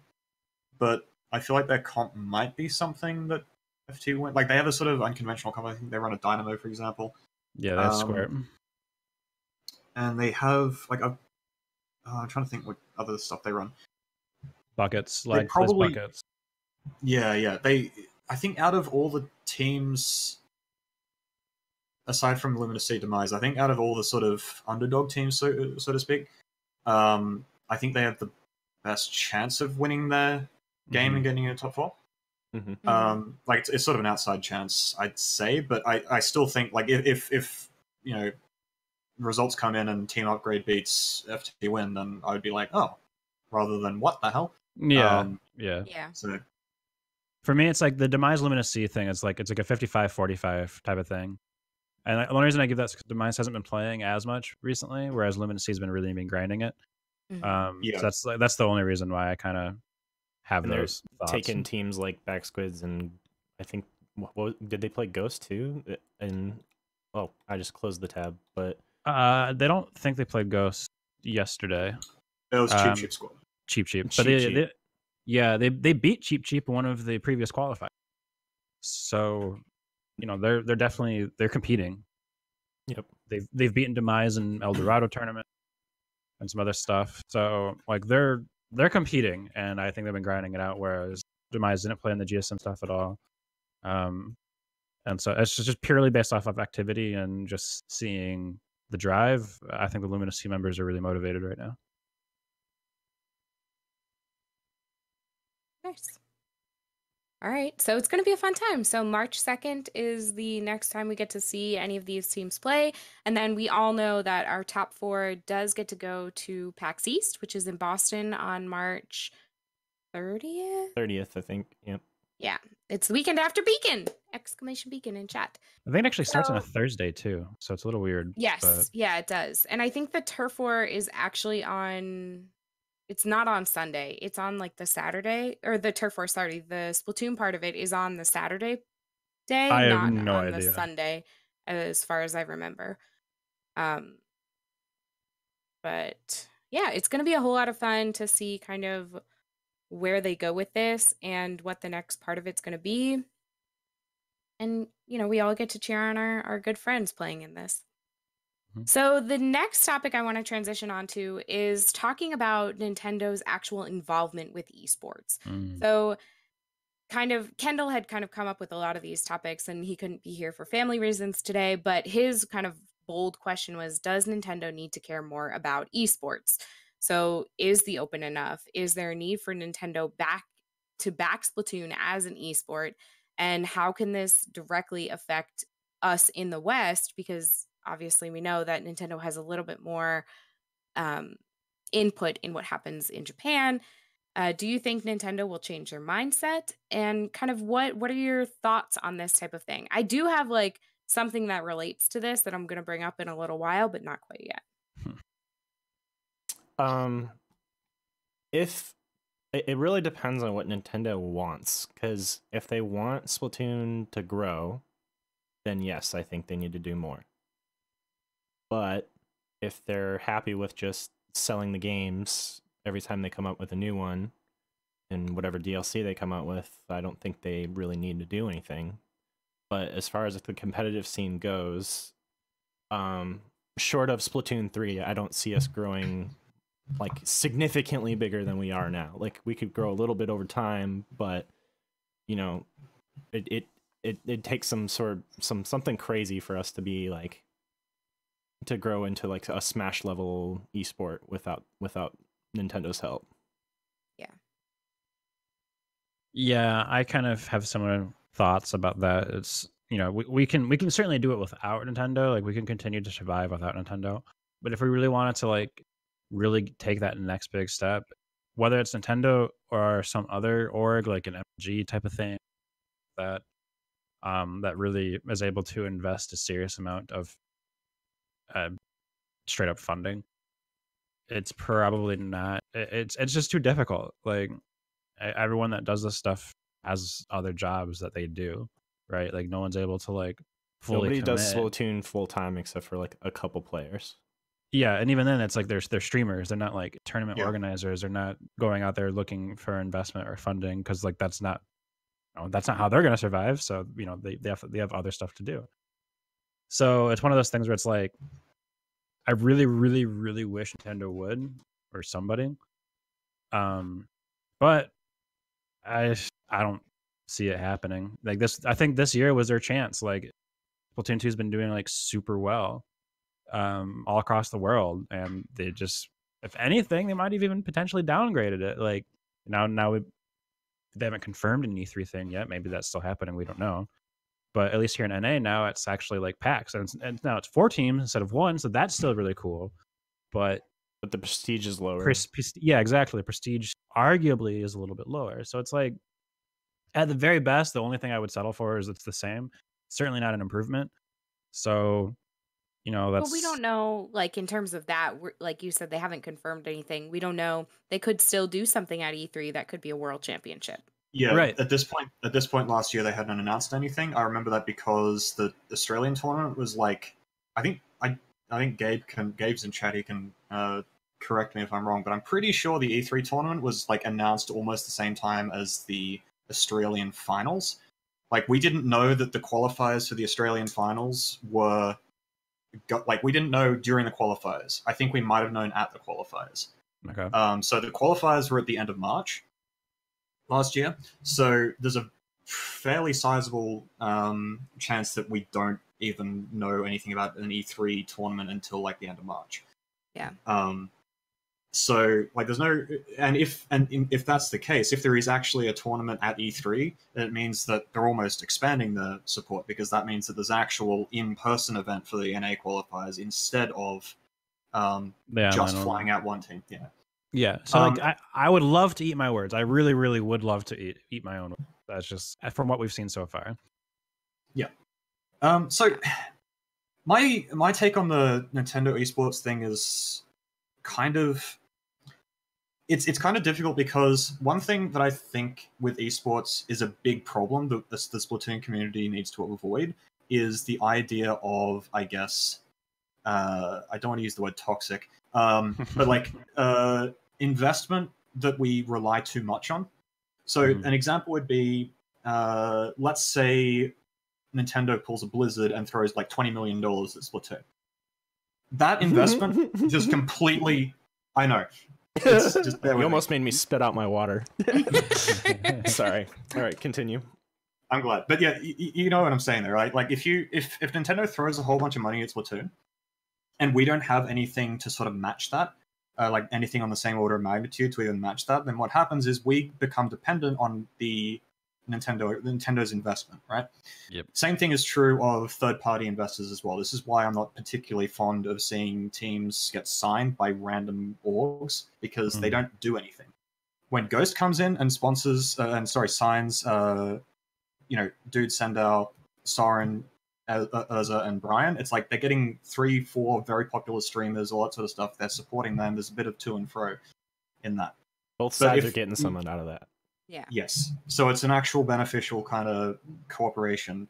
but I feel like their comp might be something that FT went like they have a sort of unconventional comp. I think they run a Dynamo, for example, Yeah, that's Um, square. and they have like a. Uh, I'm trying to think what other stuff they run. Buckets, they like probably- buckets. Yeah, yeah. They, I think, out of all the teams, aside from Luminous Sea Demise, I think out of all the sort of underdog teams, so so to speak, um, I think they have the best chance of winning their game Mhm. and getting in the top 4 Mm-hmm. Um, like it's, it's sort of an outside chance, I'd say, but I, I still think like if, if if you know results come in and team upgrade beats FT win, then I would be like, oh, rather than what the hell? Yeah, Um, yeah. yeah. so For me, it's like the Demise Luminous Sea thing. It's like it's like a 55-45 type of thing. And the only reason I give that is because Demise hasn't been playing as much recently, whereas Luminous Sea's been really been grinding it. Mhm. Um, Yeah. so that's like, that's the only reason why I kind of have And those thoughts. Taking teams like Back Squids and I think what, what did they play Ghost too? Uh, And oh, I just closed the tab, but Uh, they don't think they played Ghost yesterday. That was cheap Um, cheap squad. Cheap Cheap, Cheap but they, Cheap. they- yeah, they they beat Cheap Cheap in one of the previous qualifiers. So, you know, they're they're definitely they're competing. Yep. They've they've beaten Demise in El Dorado tournament and some other stuff. So like they're they're competing, and I think they've been grinding it out. Whereas Demise didn't play in the GSM stuff at all. Um, and so it's just, just purely based off of activity and just seeing the drive. I think the Luminous team members are really motivated right now. Nice. All right. So it's going to be a fun time. So March 2nd is the next time we get to see any of these teams play. And then we all know that our top four does get to go to PAX East, which is in Boston on March 30th. 30th, I think. Yep. Yeah. It's the weekend after Beacon! Exclamation Beacon in chat. I think it actually starts on a Thursday too, so it's a little weird. Yes. but- Yeah, it does. And I think the Turf War is actually on. It's not on Sunday. It's on like the Saturday or the Turf War. Sorry, the Splatoon part of it is on the Saturday day, I have not no on idea. the Sunday, as far as I remember. Um, but yeah, it's going to be a whole lot of fun to see kind of where they go with this and what the next part of it's going to be. And you know, we all get to cheer on our our good friends playing in this. Mhm. So the next topic I want to transition onto is talking about Nintendo's actual involvement with esports. Mm. So kind of Kendall had kind of come up with a lot of these topics and he couldn't be here for family reasons today, but his kind of bold question was does Nintendo need to care more about esports? So, is the open enough? Is there a need for Nintendo back to back Splatoon as an esport? And how can this directly affect us in the West? Because obviously, we know that Nintendo has a little bit more um, input in what happens in Japan. Uh, do you think Nintendo will change their mindset? And kind of what what are your thoughts on this type of thing? I do have like something that relates to this that I'm going to bring up in a little while, but not quite yet. Um, if it, it really depends on what Nintendo wants, because if they want Splatoon to grow, then yes, I think they need to do more. But if they're happy with just selling the games every time they come up with a new one and whatever DLC they come out with, I don't think they really need to do anything. But as far as the competitive scene goes, um, short of Splatoon 3, I don't see us growing like significantly bigger than we are now. Like we could grow a little bit over time, but you know, it it it, it takes some sort of some something crazy for us to be like to grow into like a smash level esport without without Nintendo's help. Yeah, Yeah, I kind of have similar thoughts about that. It's you know we, we can we can certainly do it without Nintendo. Like we can continue to survive without Nintendo. But if we really wanted to like really take that next big step, whether it's Nintendo or some other org like an MG type of thing, that um that really is able to invest a serious amount of uh, straight up funding, it's probably not. It's it's just too difficult. Like everyone that does this stuff has other jobs that they do, right? Like no one's able to like fully Nobody does commit. Splatoon full time except for like a couple players. Yeah, and even then, it's like they're they're streamers. They're not like tournament Yeah. organizers. They're not going out there looking for investment or funding because like that's not, you know, that's not how they're gonna survive. So you know they they have they have other stuff to do. So it's one of those things where it's like, I really really really wish Nintendo would or somebody, um, but I I don't see it happening. Like this, I think this year was their chance. Like Splatoon two's been doing like super well um, all across the world, and they just, if anything, they might have even potentially downgraded it. Like now, now we, they haven't confirmed an E3 thing yet. Maybe that's still happening. We don't know. But at least here in NA now, it's actually like PAX, and, and now it's four teams instead of one, so that's still really cool. But But the prestige is lower. pres- pres- yeah, exactly. The prestige arguably is a little bit lower. So it's like, at the very best, the only thing I would settle for is it's the same. Certainly not an improvement. So, you know, that's But we don't know, like in terms of that. We're, like you said, they haven't confirmed anything. We don't know. They could still do something at E3 that could be a world championship. Yeah, Right. At this point, at this point last year, they hadn't announced anything. I remember that because the Australian tournament was like, I think I, I think Gabe can, Gabe's in chat. He can uh, correct me if I'm wrong, but I'm pretty sure the E3 tournament was like announced almost the same time as the Australian finals. Like we didn't know that the qualifiers for the Australian finals were, got, like we didn't know during the qualifiers. I think we might have known at the qualifiers. Okay. Um, so the qualifiers were at the end of March last year. So there's a fairly sizable um, chance that we don't even know anything about an E3 tournament until like the end of March. Yeah. Um, so like there's no and if and if that's the case if there is actually a tournament at e3 it means that they're almost expanding the support because that means that there's actual in-person event for the na qualifiers instead of um, Yeah, just flying out one team yeah Yeah. So Um, like I, I would love to eat my words. I really, really would love to eat eat my own. words. That's just uh, from what we've seen so far. Yeah. Um, so my my take on the Nintendo esports thing is kind of it's it's kind of difficult because one thing that I think with esports is a big problem that the, the Splatoon community needs to avoid is the idea of I guess uh, I don't want to use the word toxic, um, but like uh, investment that we rely too much on. So Mhm. an example would be uh, let's say Nintendo pulls a Blizzard and throws like twenty million dollars at Splatoon. That investment just completely. I know. It's just you me. almost made me spit out my water. Sorry. All right, continue. I'm glad, but yeah, y- y- you know what I'm saying there, right? Like if you if if Nintendo throws a whole bunch of money at Splatoon, and we don't have anything to sort of match that, uh, like anything on the same order of magnitude to even match that, then what happens is we become dependent on the Nintendo Nintendo's investment, right? Yep. Same thing is true of third-party investors as well. This is why I'm not particularly fond of seeing teams get signed by random orgs because they Mhm. don't do anything. When Ghost comes in and sponsors uh, and sorry signs, uh, you know, Dude Sendao, Soren, Urza, and Brian, it's like they're getting three, four very popular streamers, all that sort of stuff. They're supporting them. There's a bit of to and fro in that. Both But sides if- are getting something out of that. Yeah. Yes. So it's an actual beneficial kind of cooperation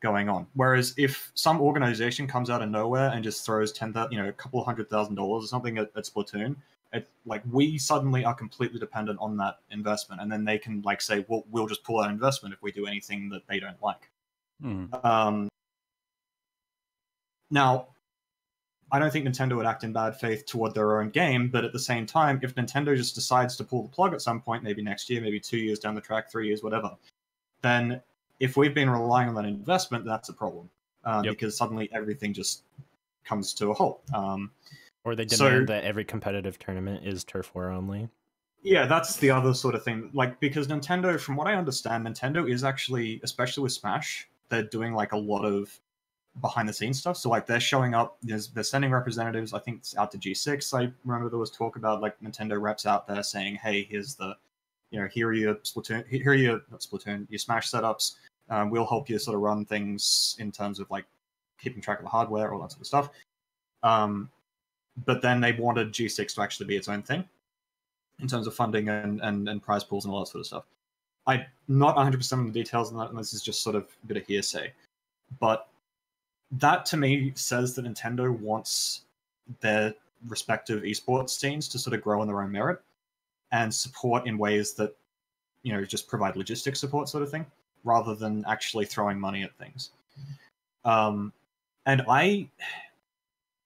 going on. Whereas if some organization comes out of nowhere and just throws ten, you know, a couple of hundred thousand dollars or something at, at Splatoon, it, like we suddenly are completely dependent on that investment, and then they can like say, well, we'll just pull that investment if we do anything that they don't like. Mhm. Um, now, I don't think Nintendo would act in bad faith toward their own game, but at the same time, if Nintendo just decides to pull the plug at some point, maybe next year, maybe two years down the track, three years, whatever, then if we've been relying on that investment, that's a problem uh, Yep. because suddenly everything just comes to a halt. Um, Or they So- demand that every competitive tournament is turf war only. Yeah, that's the other sort of thing. Like because Nintendo, from what I understand, Nintendo is actually, especially with Smash, they're doing like a lot of behind the scenes stuff. So like they're showing up, there's, they're sending representatives. I think out to G6. I remember there was talk about like Nintendo reps out there saying, "Hey, here's the, you know, here are your Splatoon, here are your not Splatoon, your Smash setups. Um, we'll help you sort of run things in terms of like keeping track of the hardware, all that sort of stuff." Um, but then they wanted G6 to actually be its own thing in terms of funding and, and, and prize pools and all that sort of stuff. I'm not 100% on the details on that, and this is just sort of a bit of hearsay. But that to me says that Nintendo wants their respective esports scenes to sort of grow on their own merit and support in ways that, you know, just provide logistic support sort of thing, rather than actually throwing money at things. Um, and I,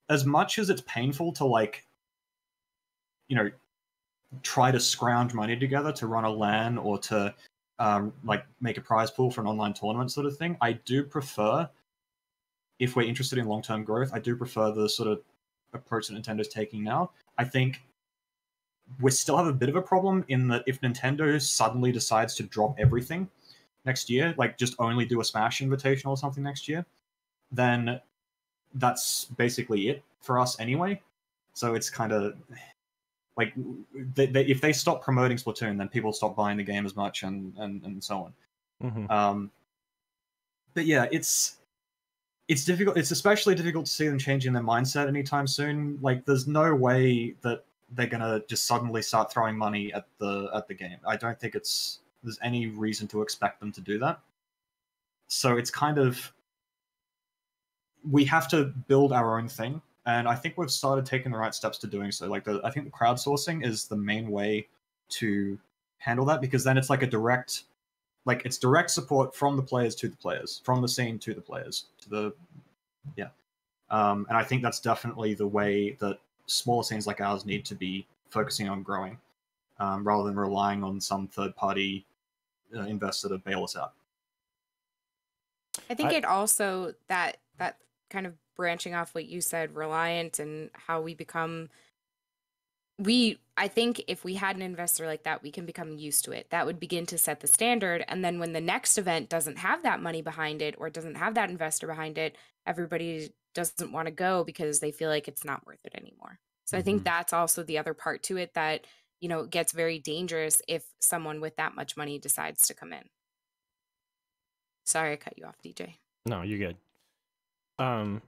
as much as it's painful to like, you know, try to scrounge money together to run a LAN or to um, like make a prize pool for an online tournament sort of thing. I do prefer, if we're interested in long term growth, I do prefer the sort of approach that Nintendo's taking now. I think we still have a bit of a problem in that if Nintendo suddenly decides to drop everything next year, like just only do a Smash Invitational or something next year, then that's basically it for us anyway. So it's kind of like they, they, if they stop promoting Splatoon, then people stop buying the game as much, and and, and so on. Mhm. Um, but yeah, it's it's difficult. It's especially difficult to see them changing their mindset anytime soon. Like, there's no way that they're gonna just suddenly start throwing money at the at the game. I don't think it's there's any reason to expect them to do that. So it's kind of we have to build our own thing, and I think we've started taking the right steps to doing so. Like, the, I think the crowdsourcing is the main way to handle that because then it's like a direct like it's direct support from the players to the players from the scene to the players to the yeah. Um, and i think that's definitely the way that smaller scenes like ours need to be focusing on growing um, rather than relying on some third party uh, investor to bail us out. I think I- it also that that kind of branching off what you said, reliant and how we become we I think if we had an investor like that, we can become used to it. That would begin to set the standard. And then when the next event doesn't have that money behind it or doesn't have that investor behind it, everybody doesn't want to go because they feel like it's not worth it anymore. So I think Mhm. that's also the other part to it that, you know, gets very dangerous if someone with that much money decides to come in. Sorry, I cut you off, DJ. No, you're good. Um,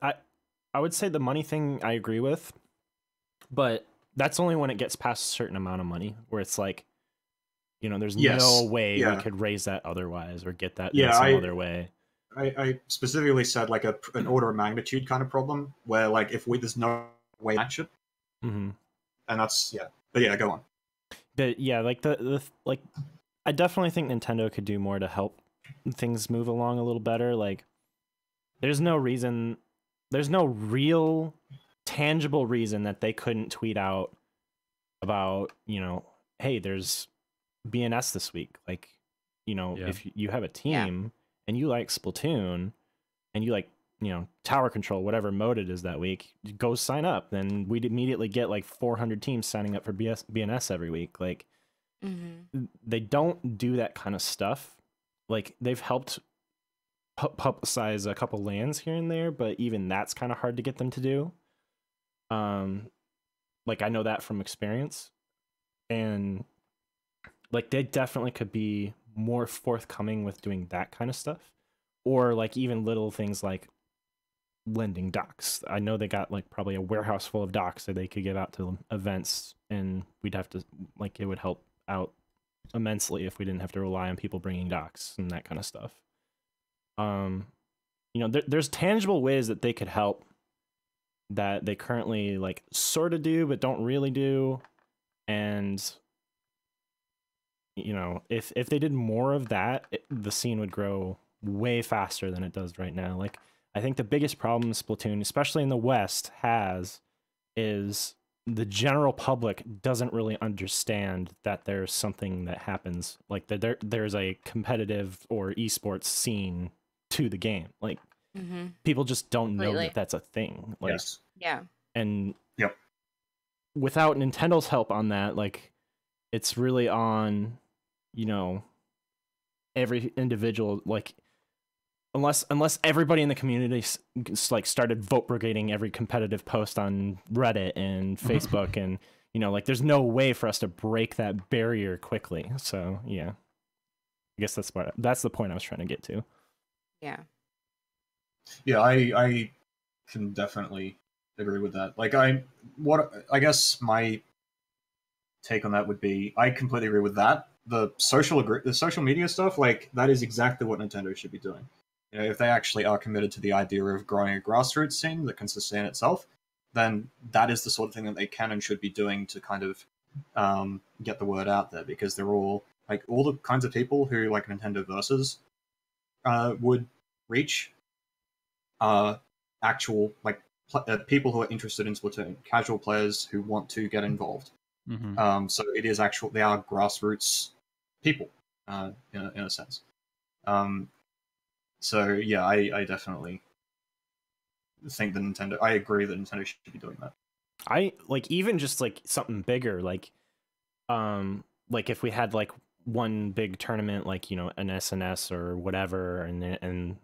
I I would say the money thing I agree with, but that's only when it gets past a certain amount of money, where it's like, you know, there's Yes, no way yeah. we could raise that otherwise or get that Yeah, in some I- other way. I, I specifically said like a an order of magnitude kind of problem where like if we there's no way to match it hmm and that's yeah but yeah go on But yeah, like the the like, I definitely think Nintendo could do more to help things move along a little better. Like, there's no reason, there's no real tangible reason that they couldn't tweet out about you know, hey, there's BNS this week. Like, you know, Yeah. if you have a Yeah. team and you like Splatoon and you like you know tower control whatever mode it is that week go sign up then we'd immediately get like 400 teams signing up for BS, bns every week like Mm-hmm. they don't do that kind of stuff like they've helped pu- publicize a couple LANs here and there but even that's kind of hard to get them to do um like i know that from experience. And like they definitely could be more forthcoming with doing that kind of stuff or like even little things like lending docks. I know they got like probably a warehouse full of docks that they could give out to events and we'd have to like it would help out immensely if we didn't have to rely on people bringing docks and that kind of stuff. Um you know there, there's tangible ways that they could help that they currently like sort of do but don't really do. And you know if if they did more of that it, the scene would grow way faster than it does right now. Like i think the biggest problem splatoon especially in the west has is the general public doesn't really understand that there's something that happens. Like that there there's a competitive or esports scene to the game. Like Mm-hmm. people just don't know Completely. that that's a thing like yes. Yeah. and Yep. without nintendo's help on that like it's really on you know every individual like unless unless everybody in the community s- s- like started vote brigading every competitive post on reddit and facebook and you know like there's no way for us to break that barrier quickly so yeah i guess that's what that's the point i was trying to get to Yeah. Yeah, I I can definitely agree with that. Like I what I guess my take on that would be I completely agree with that. The social the social media stuff like that is exactly what Nintendo should be doing. You know, if they actually are committed to the idea of growing a grassroots scene that can sustain itself, then that is the sort of thing that they can and should be doing to kind of um, get the word out there because they're all like all the kinds of people who like Nintendo versus uh, would reach are actual like pl- uh, people who are interested in Splatoon, casual players who want to get involved. Mhm. Um, so it is actual; they are grassroots people uh, in, a, in a sense. Um, so yeah, I, I definitely think that Nintendo. I agree that Nintendo should be doing that. I like even just like something bigger, like um like if we had like one big tournament like, you know, an SNS or whatever and and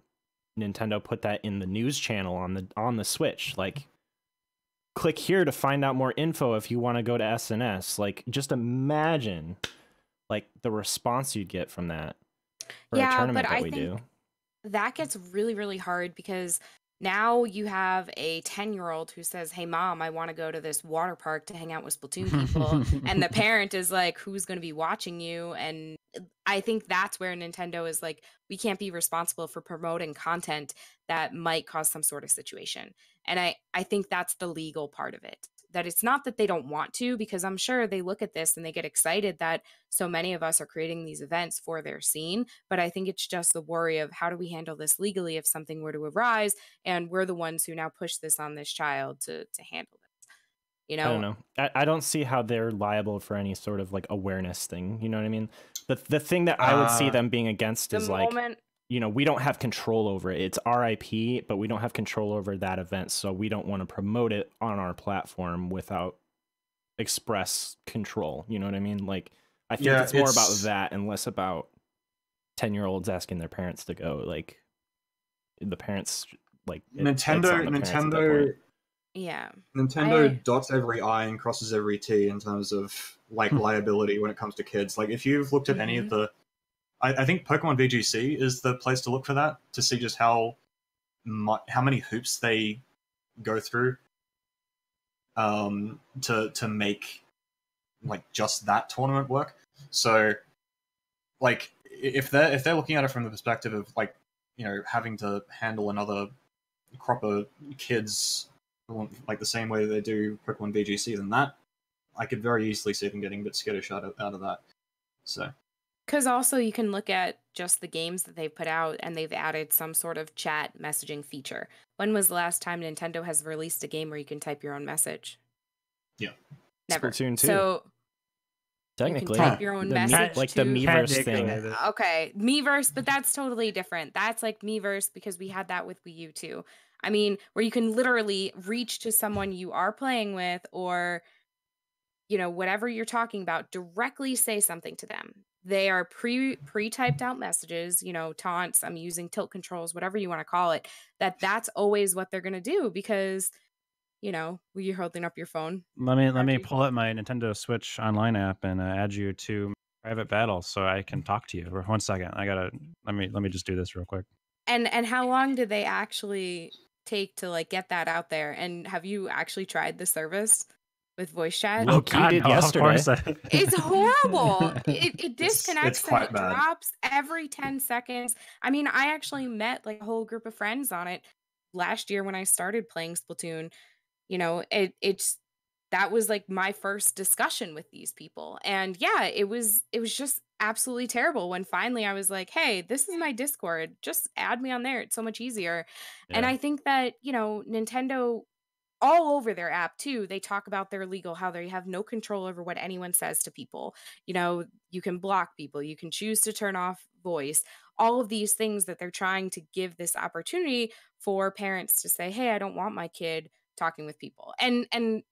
Nintendo put that in the news channel on the on the Switch, like click here to find out more info if you want to go to SNS. Like just imagine like the response you'd get from that for Yeah, a tournament but that I we think do. that gets really really hard because now you have a 10 year old who says hey mom i want to go to this water park to hang out with splatoon people. And the parent is like who's going to be watching you? And i think that's where nintendo is like we can't be responsible for promoting content that might cause some sort of situation. And i i think that's the legal part of it that it's not that they don't want to because i'm sure they look at this and they get excited that so many of us are creating these events for their scene but i think it's just the worry of how do we handle this legally if something were to arise and we're the ones who now push this on this child to to handle this you know I don't know. I, I don't see how they're liable for any sort of like awareness thing. You know what I mean? The the thing that I would see Uh, them being against the is like moment you know we don't have control over it. It's RIP, but we don't have control over that event, so we don't want to promote it on our platform without express control. You know what I mean? Like I think Yeah, it's more about that and less about ten year olds asking their parents to go. Like the parents like it- Nintendo, the parents at that Nintendo, yeah Nintendo I- dots every I and crosses every T in terms of like Hmm. liability when it comes to kids. Like if you've looked at any of the, I, I think Pokemon VGC is the place to look for that to see just how how many hoops they go through um to to make like just that tournament work. So like if they're if they're looking at it from the perspective of like you know having to handle another crop of kids like the same way they do Pokemon VGC, then that I could very easily see them getting a bit skittish out of, out of that. So Because also you can look at just the games that they've put out and they've added some sort of chat messaging feature. When was the last time Nintendo has released a game where you can type your own message? Yeah. Never. Splatoon 2. So Technically, you can type your own the Me- message like the to- Miiverse Technically. thing. Okay, Miiverse, but that's totally different. That's like Miiverse because we had that with Wii U too. I mean, where you can literally reach to someone you are playing with or you know, whatever you're talking about, directly say something to them. They are pre pre-typed out messages, you know, taunts, I'm using tilt controls, whatever you want to call it, that that's always what they're going to do because you know, you're holding up your phone. Let me let me pull up my Nintendo Switch online app and uh, add you to private battle so I can talk to you. For One second, I gotta let me let me just do this real quick. And and how long did they actually take to like get that out there? And have you actually tried the service with voice chat? Oh, you did no, of course I- It's horrible. It, it disconnects it's and it bad. drops every 10 seconds. I mean, I actually met like a whole group of friends on it last year when I started playing Splatoon. You know, it it's that was like my first discussion with these people. And yeah, it was it was just absolutely terrible when finally I was like, "Hey, this is my Discord. Just add me on there. It's so much easier." And I think that, you know, Nintendo all over their app too, they talk about their legal how they have no control over what anyone says to people. You know, you can block people, you can choose to turn off voice. All of these things that they're trying to give this opportunity for parents to say, "Hey, I don't want my kid talking with people." And and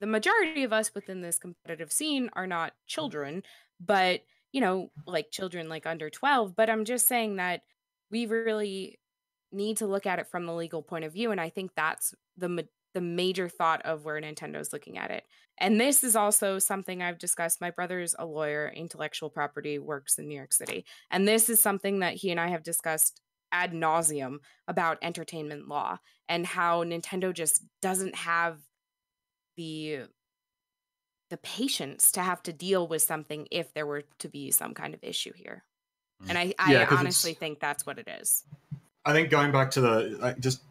the majority of us within this competitive scene are not children, but you know, like children like under 12, but I'm just saying that we really need to look at it from the legal point of view and I think that's the ma- the major thought of where Nintendo's looking at it. And this is also something I've discussed. My brother's a lawyer, intellectual property, works in New York City. And this is something that he and I have discussed ad nauseum about entertainment law and how Nintendo just doesn't have the the patience to have to deal with something if there were to be some kind of issue here. And mm. I, I Yeah, 'cause honestly think that's what it is. I think going back to the like, just,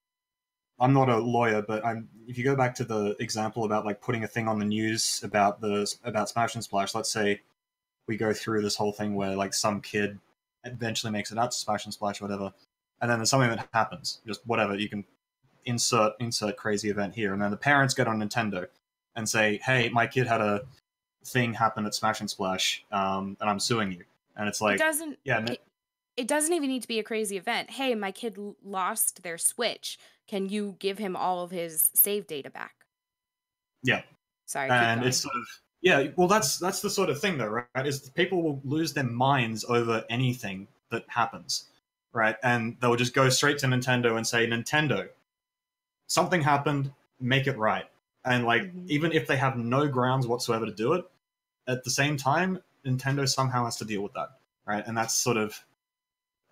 I'm not a lawyer, but I'm. If you go back to the example about like putting a thing on the news about the about Smash and Splash, let's say we go through this whole thing where like some kid eventually makes it out to Smash and Splash, or whatever, and then there's something that happens, just whatever you can insert insert crazy event here, and then the parents get on Nintendo and say, "Hey, my kid had a thing happen at Smash and Splash, um, and I'm suing you," and it's it like, doesn't yeah, it, it doesn't even need to be a crazy event. Hey, my kid lost their Switch. Can you give him all of his save data back? Yeah. Sorry. and it's sort of yeah well that's that's the sort of thing though right is people will lose their minds over anything that happens right and they'll just go straight to nintendo and say nintendo something happened make it right and like Mhm. even if they have no grounds whatsoever to do it at the same time nintendo somehow has to deal with that right and that's sort of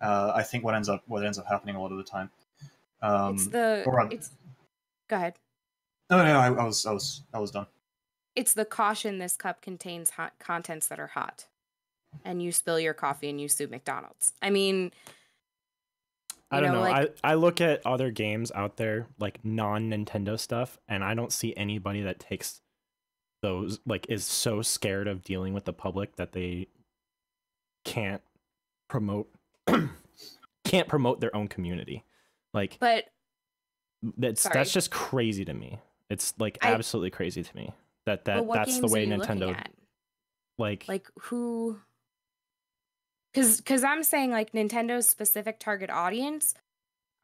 uh, i think what ends up what ends up happening a lot of the time um it's the or, uh, it's go ahead. no no I, I was i was i was done It's the caution this cup contains hot contents that are hot. And you spill your coffee and you sue McDonald's. I mean, I don't know. like I, I look at other games out there, like non Nintendo stuff, and I don't see anybody that takes those, like, is so scared of dealing with the public that they can't promote, can't promote their own community. Like, but that's sorry. that's just crazy to me. It's like I- absolutely crazy to me that that that's the way Nintendo like, like who because because i'm saying like nintendo's specific target audience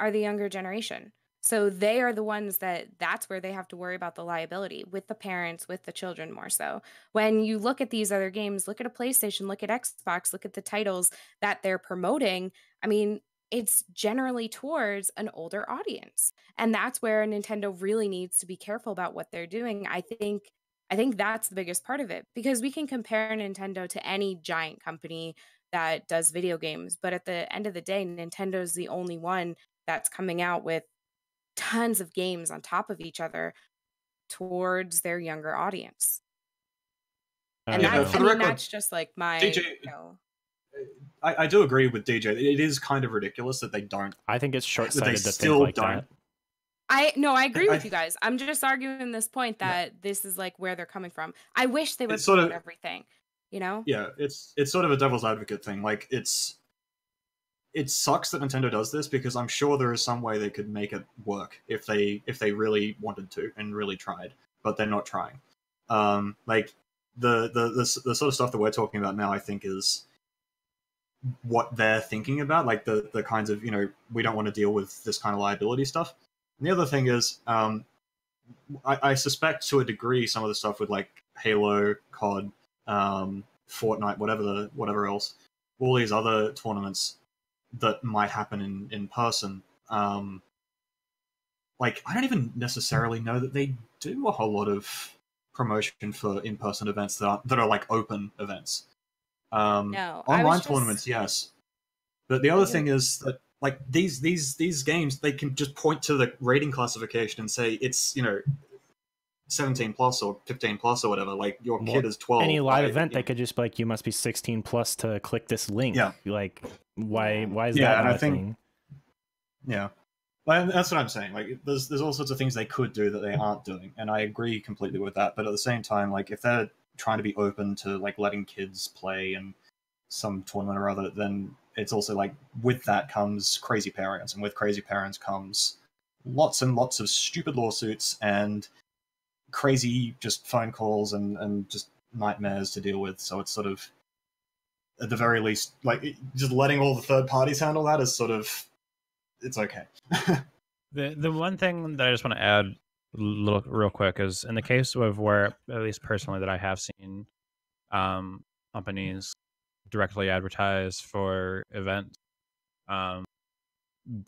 are the younger generation so they are the ones that that's where they have to worry about the liability with the parents with the children more so. When you look at these other games look at a playstation look at xbox look at the titles that they're promoting i mean it's generally towards an older audience. And that's where nintendo really needs to be careful about what they're doing. I think I think that's the biggest part of it because we can compare Nintendo to any giant company that does video games, but at the end of the day, Nintendo's the only one that's coming out with tons of games on top of each other towards their younger audience. Uh, and Yeah, that's, I mean, record, that's just like my, DJ you know, I, I do agree with DJ. It is kind of ridiculous that they don't. I think it's short sighted That they sighted to think still like don't. that. I no, I agree I- with you guys. I'm just arguing this point that this is like where they're coming from. I wish they would sort of- everything, you know? Yeah, it's it's sort of a devil's advocate thing. Like it's it sucks that Nintendo does this because I'm sure there is some way they could make it work if they if they really wanted to and really tried, but they're not trying. Um, like the the the, the sort of stuff that we're talking about now, I think is what they're thinking about. Like the the kinds of you know we don't want to deal with this kind of liability stuff. And the other thing is, um, I, I suspect to a degree some of the stuff with like Halo, COD, um, Fortnite, whatever the whatever else, all these other tournaments that might happen in in person. Um, like I don't even necessarily know that they do a whole lot of promotion for in person events that are that are like open events. Um, No, online just- tournaments, yes. But the other Yeah. thing is that like these these these games, they can just point to the rating classification and say it's you know. 17 plus or 15 plus or whatever like your Well, kid is 12 Any live right? event, Yeah. they could just be like, you must be 16 plus to click this link. Yeah. Like, why? Why is Yeah, that and I think- thing? Yeah. And that's what I'm saying. Like, there's there's all sorts of things they could do that they aren't doing, and I agree completely with that. But at the same time, like, if they're trying to be open to like letting kids play in some tournament or other, then it's also like with that comes crazy parents, and with crazy parents comes lots and lots of stupid lawsuits and crazy just phone calls and and just nightmares to deal with. So it's sort of at the very least, like just letting all the third parties handle that is sort of it's okay. The the one thing that I just want to add little real quick is in the case of where at least personally that I have seen um companies directly advertise for events um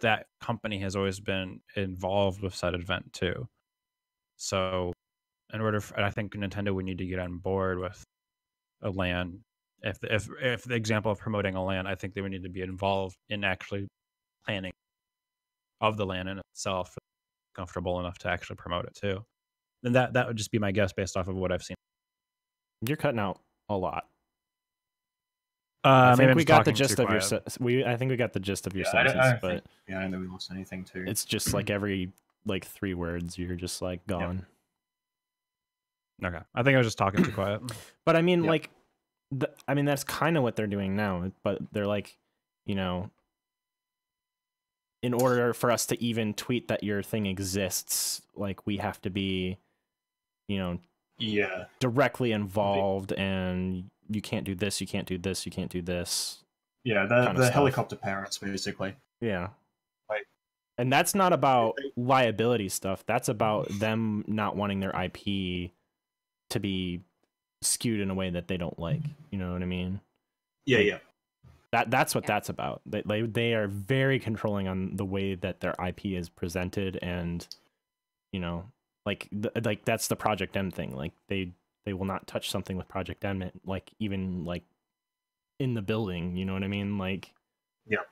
that company has always been involved with said event too. So in order for, and I think Nintendo would need to get on board with a LAN if the, if if the example of promoting a LAN, I think they would need to be involved in actually planning of the LAN in itself, comfortable enough to actually promote it too. And that that would just be my guess based off of what I've seen. You're cutting out a lot. Uh, I think I'm we got the gist of your. Se- we I think we got the gist of your Yeah, I don't- I don't but think- yeah, I don't we lost anything too. it's just like every like three words, you're just like gone. Okay, I think I was just talking too quiet. But I mean, Yeah. like, the, I mean, that's kind of what they're doing now. But they're like, you know, in order for us to even tweet that your thing exists, like we have to be, you know, yeah, directly involved, and you can't do this, you can't do this, you can't do this. yeah, the, Kind the helicopter parents basically. Yeah. Like- and that's not about liability stuff. That's about them not wanting their IP to be skewed in a way that they don't like. You know what I mean? Yeah, yeah, That that's what Yeah. that's about. They, they they are very controlling on the way that their IP is presented, and you know, like th- like that's the Project M thing. Like they they will not touch something with Project M, it- like even like in the building. You know what I mean? Like Yeah.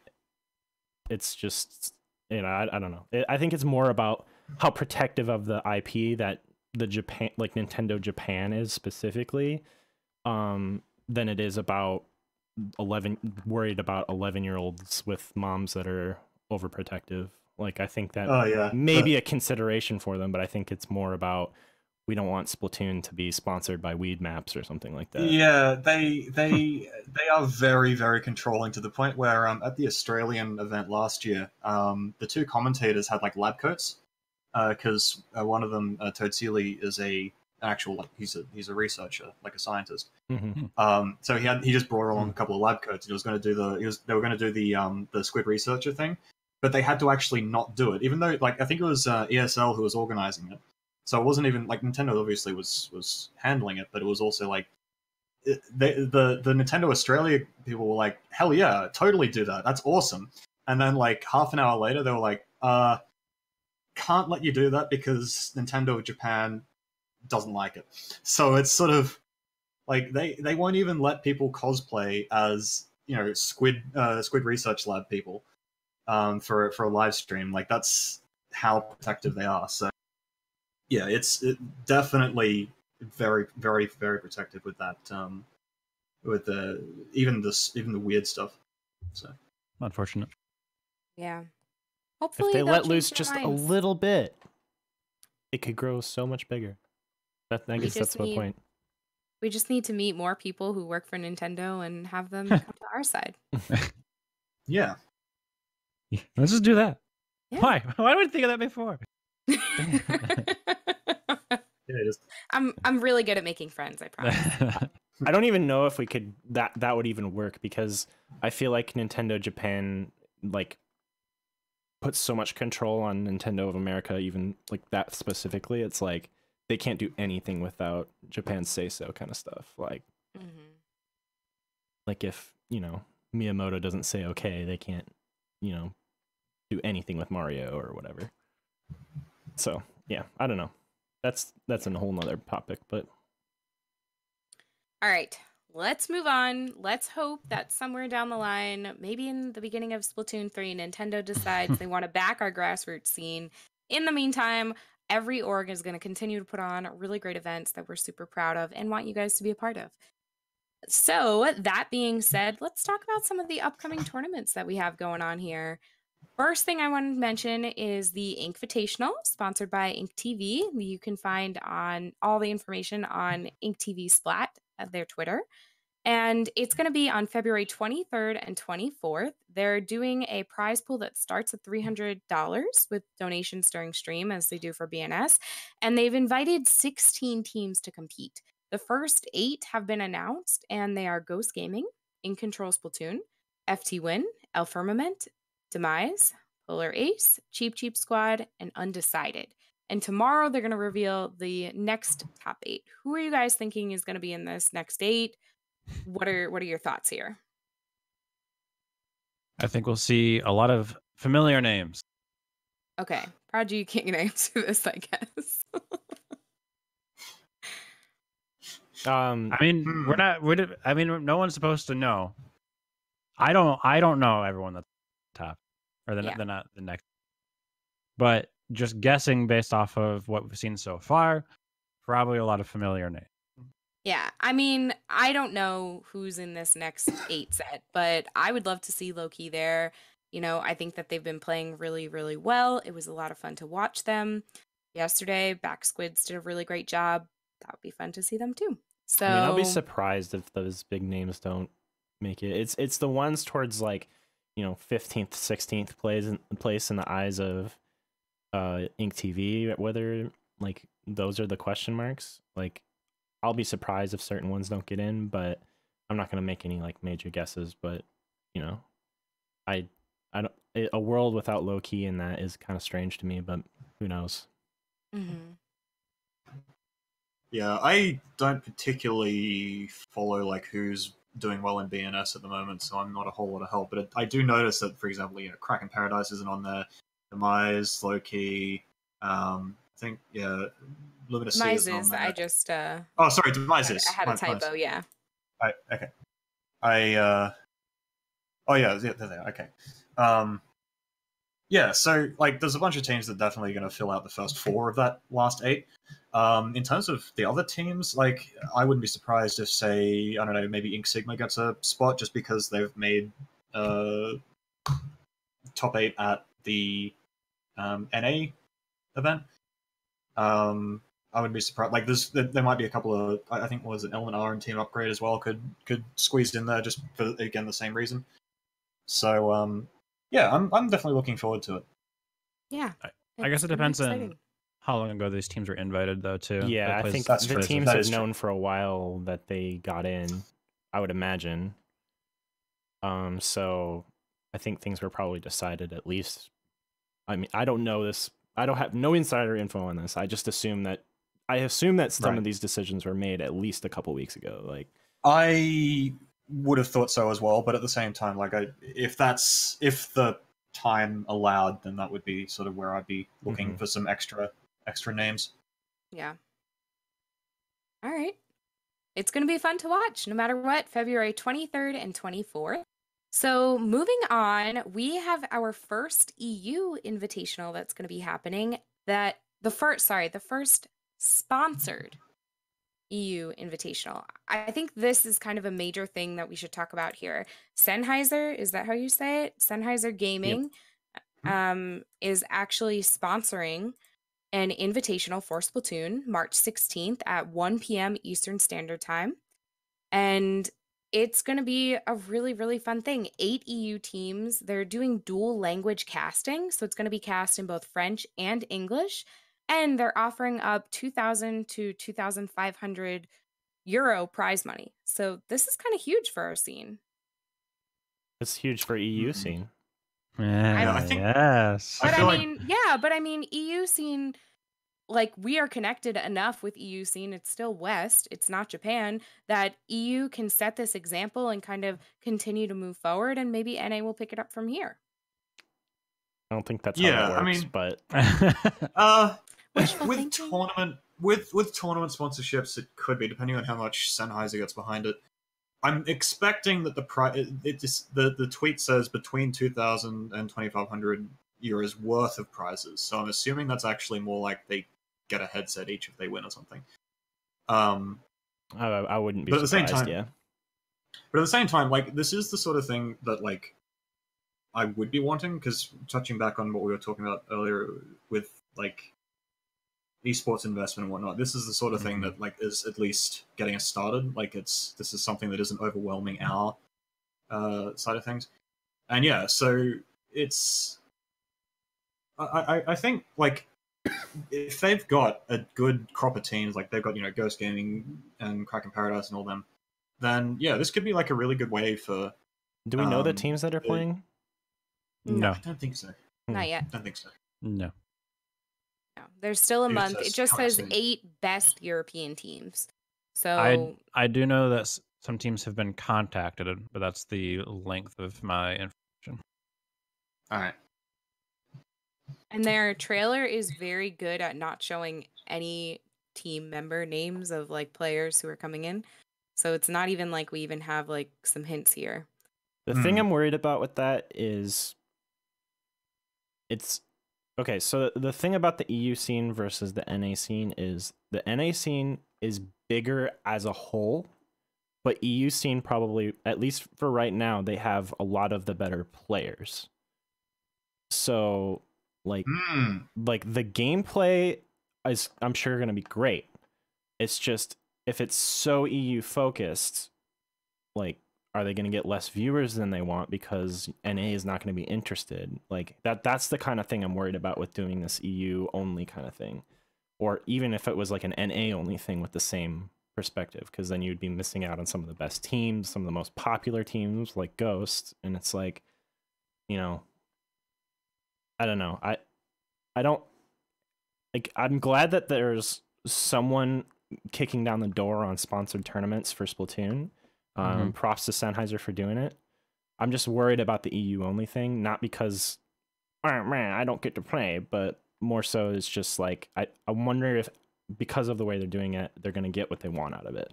it's just you know I, I don't know. I think it's more about how protective of the IP that the Japan like Nintendo Japan is specifically, um, than it is about 11 worried about 11 year olds with moms that are overprotective. Like i think that oh yeah, may be a consideration for them but i think it's more about we don't want splatoon to be sponsored by Weedmaps or something like that. Yeah, they they they are very very controlling to the point where um, at the Australian event last year, um, the two commentators had like lab coats because uh, one of them, uh, Toad Seeley, is a actual like he's a he's a researcher like a scientist. Mhm. Um, so he had he just brought along a couple of lab coats. He was going to do the he was they were going to do the um the squid researcher thing, but they had to actually not do it, even though like I think it was uh, ESL who was organizing it. So it wasn't even like Nintendo obviously was was handling it, but it was also like it, they, the the Nintendo Australia people were like, hell yeah, totally do that. That's awesome. And then like half an hour later, they were like, uh, can't let you do that because Nintendo of Japan doesn't like it. So it's sort of like they they won't even let people cosplay as you know squid uh, squid research lab people um, for for a live stream. Like that's how protective they are. So yeah, it's it definitely very very very protective with that um, with the even this even the weird stuff. So Unfortunate. Yeah. Hopefully if they let loose their just a little bit it could grow so much bigger that i We guess that's just the point We just need to meet more people who work for Nintendo and have them come to our side. yeah, Yeah, Let's just do that. Yeah. Why? Why would I think of that before? I'm I'm really good at making friends, I promise. I don't even know if we could that that would even work because I feel like Nintendo Japan like put so much control on Nintendo of America, even like that specifically. It's like they can't do anything without Japan's say so kind of stuff. Like Mhm. like if you know Miyamoto doesn't say okay, they can't you know do anything with Mario or whatever. So yeah, I don't know. That's that's a whole nother topic, but All right, let's move on. Let's hope that somewhere down the line, maybe in the beginning of Splatoon 3, Nintendo decides they want to back our grassroots scene. In the meantime, every org is going to continue to put on really great events that we're super proud of and want you guys to be a part of. So, that being said, let's talk about some of the upcoming tournaments that we have going on here. First thing I want to mention is the Invitational, sponsored by Ink TV. You can find on all the information on Ink TV Splat at their Twitter. And it's going to be on February 23rd and 24th. They're doing a prize pool that starts at $300 with donations during stream, as they do for BNS. And they've invited 16 teams to compete. The first eight have been announced, and they are Ghost Gaming, In Control Splatoon, FT Win, El Firmament, Demise, Polar Ace, Cheap Cheap Squad, and Undecided. And tomorrow they're going to reveal the next top eight. Who are you guys thinking is going to be in this next eight? What are what are your thoughts here? I think we'll see a lot of familiar names. Okay, Prodigy, you can't answer this, I guess. um I mean, Hmm. we're not. We're. I mean, no one's supposed to know. I don't. I don't know everyone that's top, or the Yeah. the not the next. But just guessing based off of what we've seen so far, probably a lot of familiar names. yeah, I mean, I don't know who's in this next eight set, but I would love to see Loki there. You know, I think that they've been playing really, really well. It was a lot of fun to watch them yesterday. Back Squids did a really great job. That would be fun to see them too. So I mean, I'll be surprised if those big names don't make it. It's it's the ones towards like, you know, fifteenth, sixteenth place in place in the eyes of uh Ink TV. Whether like those are the question marks. Like, I'll be surprised if certain ones don't get in, but I'm not gonna make any like major guesses. But you know, I I don't a- a world without low key in that is kind of strange to me. But who knows? Mhm. Yeah, I don't particularly follow like who's doing well in BNS at the moment, so I'm not a whole lot of help. But it, I do notice that, for example, you know, Kraken Paradise isn't on there. Demise, Loki, um, I think yeah, Luminous Sea isn't on Mises, there. I just uh Oh, sorry, Demise is. I had a typo, yeah. I, okay. I uh oh yeah, yeah, there they're. Okay. Um yeah, so like there's a bunch of teams that are definitely going to fill out the first four of that last eight. Um, in terms of the other teams, like I wouldn't be surprised if, say, I don't know, maybe Ink Sigma gets a spot just because they've made uh, top eight at the um, NA event. Um, I wouldn't be surprised. Like, there's there, there might be a couple of I I think what was it Element R and Team Upgrade as well could could squeeze in there just for again the same reason. So um, yeah, I'm I'm definitely looking forward to it. Yeah. I- I guess it depends on- How long ago these teams were invited, though, too. Yeah, I think that's the true. teams That have is true. known for a while that they got in. I would imagine. Um, so I think things were probably decided at least. I mean, I don't know this. I don't have no insider info on this. I just assume that I assume that some Right. of these decisions were made at least a couple weeks ago. Like, I would have thought so as well, but at the same time, like I, if that's if the time allowed, then that would be sort of where I'd be looking Mhm. for some extra extra names. Yeah. All right. It's going to be fun to watch no matter what, February 23rd and 24th. So, moving on, we have our first EU invitational that's going to be happening. That the first, sorry, the first sponsored EU invitational. I think this is kind of a major thing that we should talk about here. Sennheiser, is that how you say it? Sennheiser Gaming um, is actually sponsoring an invitational for Splatoon March 16th at 1 p.m. Eastern Standard Time. And it's going to be a really, really fun thing. Eight EU teams, they're doing dual language casting. So it's going to be cast in both French and English. And they're offering up 2,000 to 2,500 euro prize money. So this is kind of huge for our scene. it's huge for EU Mhm. scene. Yeah, I think- yes. But I, feel like- mean, yeah, but I mean, EU scene, like we are connected enough with EU scene. It's still West. It's not Japan. That EU can set this example and kind of continue to move forward, and maybe NA will pick it up from here. I don't think that's Yeah, how it I mean- but Uh, Wishful with thinking? tournament with with tournament sponsorships, it could be depending on how much Sennheiser gets behind it. I'm expecting that the price it, it just the the tweet says between 2,000 and 2,500 euros worth of prizes. So I'm assuming that's actually more like they get a headset each if they win or something. Um, I, I wouldn't be But at the same time- yeah, but at the same time, like this is the sort of thing that like I would be wanting because touching back on what we were talking about earlier with like esports investment and whatnot, this is the sort of thing Mhm. that like is at least getting us started. Like it's this is something that isn't overwhelming our uh, side of things, and yeah, so it's I I, I think like. If they've got a good crop of teams, like they've got, you know, Ghost Gaming and Kraken Paradise and all them, then yeah, this could be like a really good way for. do we know the Um, teams that are playing? no, I don't think so. Hmm. Not yet. I don't think so. no. No, there's still a It month. It just says soon. eight best European teams. So I I do know that some teams have been contacted, but that's the length of my information. All right. And their trailer is very good at not showing any team member names of like players who are coming in. So it's not even like we even have like some hints here. The thing Hmm. I'm worried about with that is it's okay. So the thing about the EU scene versus the NA scene is the NA scene is bigger as a whole, but EU scene probably, at least for right now, they have a lot of the better players. So, like, Hmm. like the gameplay is I'm sure going to be great. It's just if it's so EU focused, like are they going to get less viewers than they want because NA is not going to be interested? Like that that's the kind of thing I'm worried about with doing this EU only kind of thing. Or even if it was like an NA only thing with the same perspective because then you'd be missing out on some of the best teams, some of the most popular teams like Ghost and it's like you know I don't know. I I don't like I'm glad that there's someone kicking down the door on sponsored tournaments for Splatoon. Um, Props to Sennheiser for doing it. I'm just worried about the EU only thing, not because, oh man, I don't get to play, but more so it's just like I, I wonder if because of the way they're doing it, they're gonna get what they want out of it.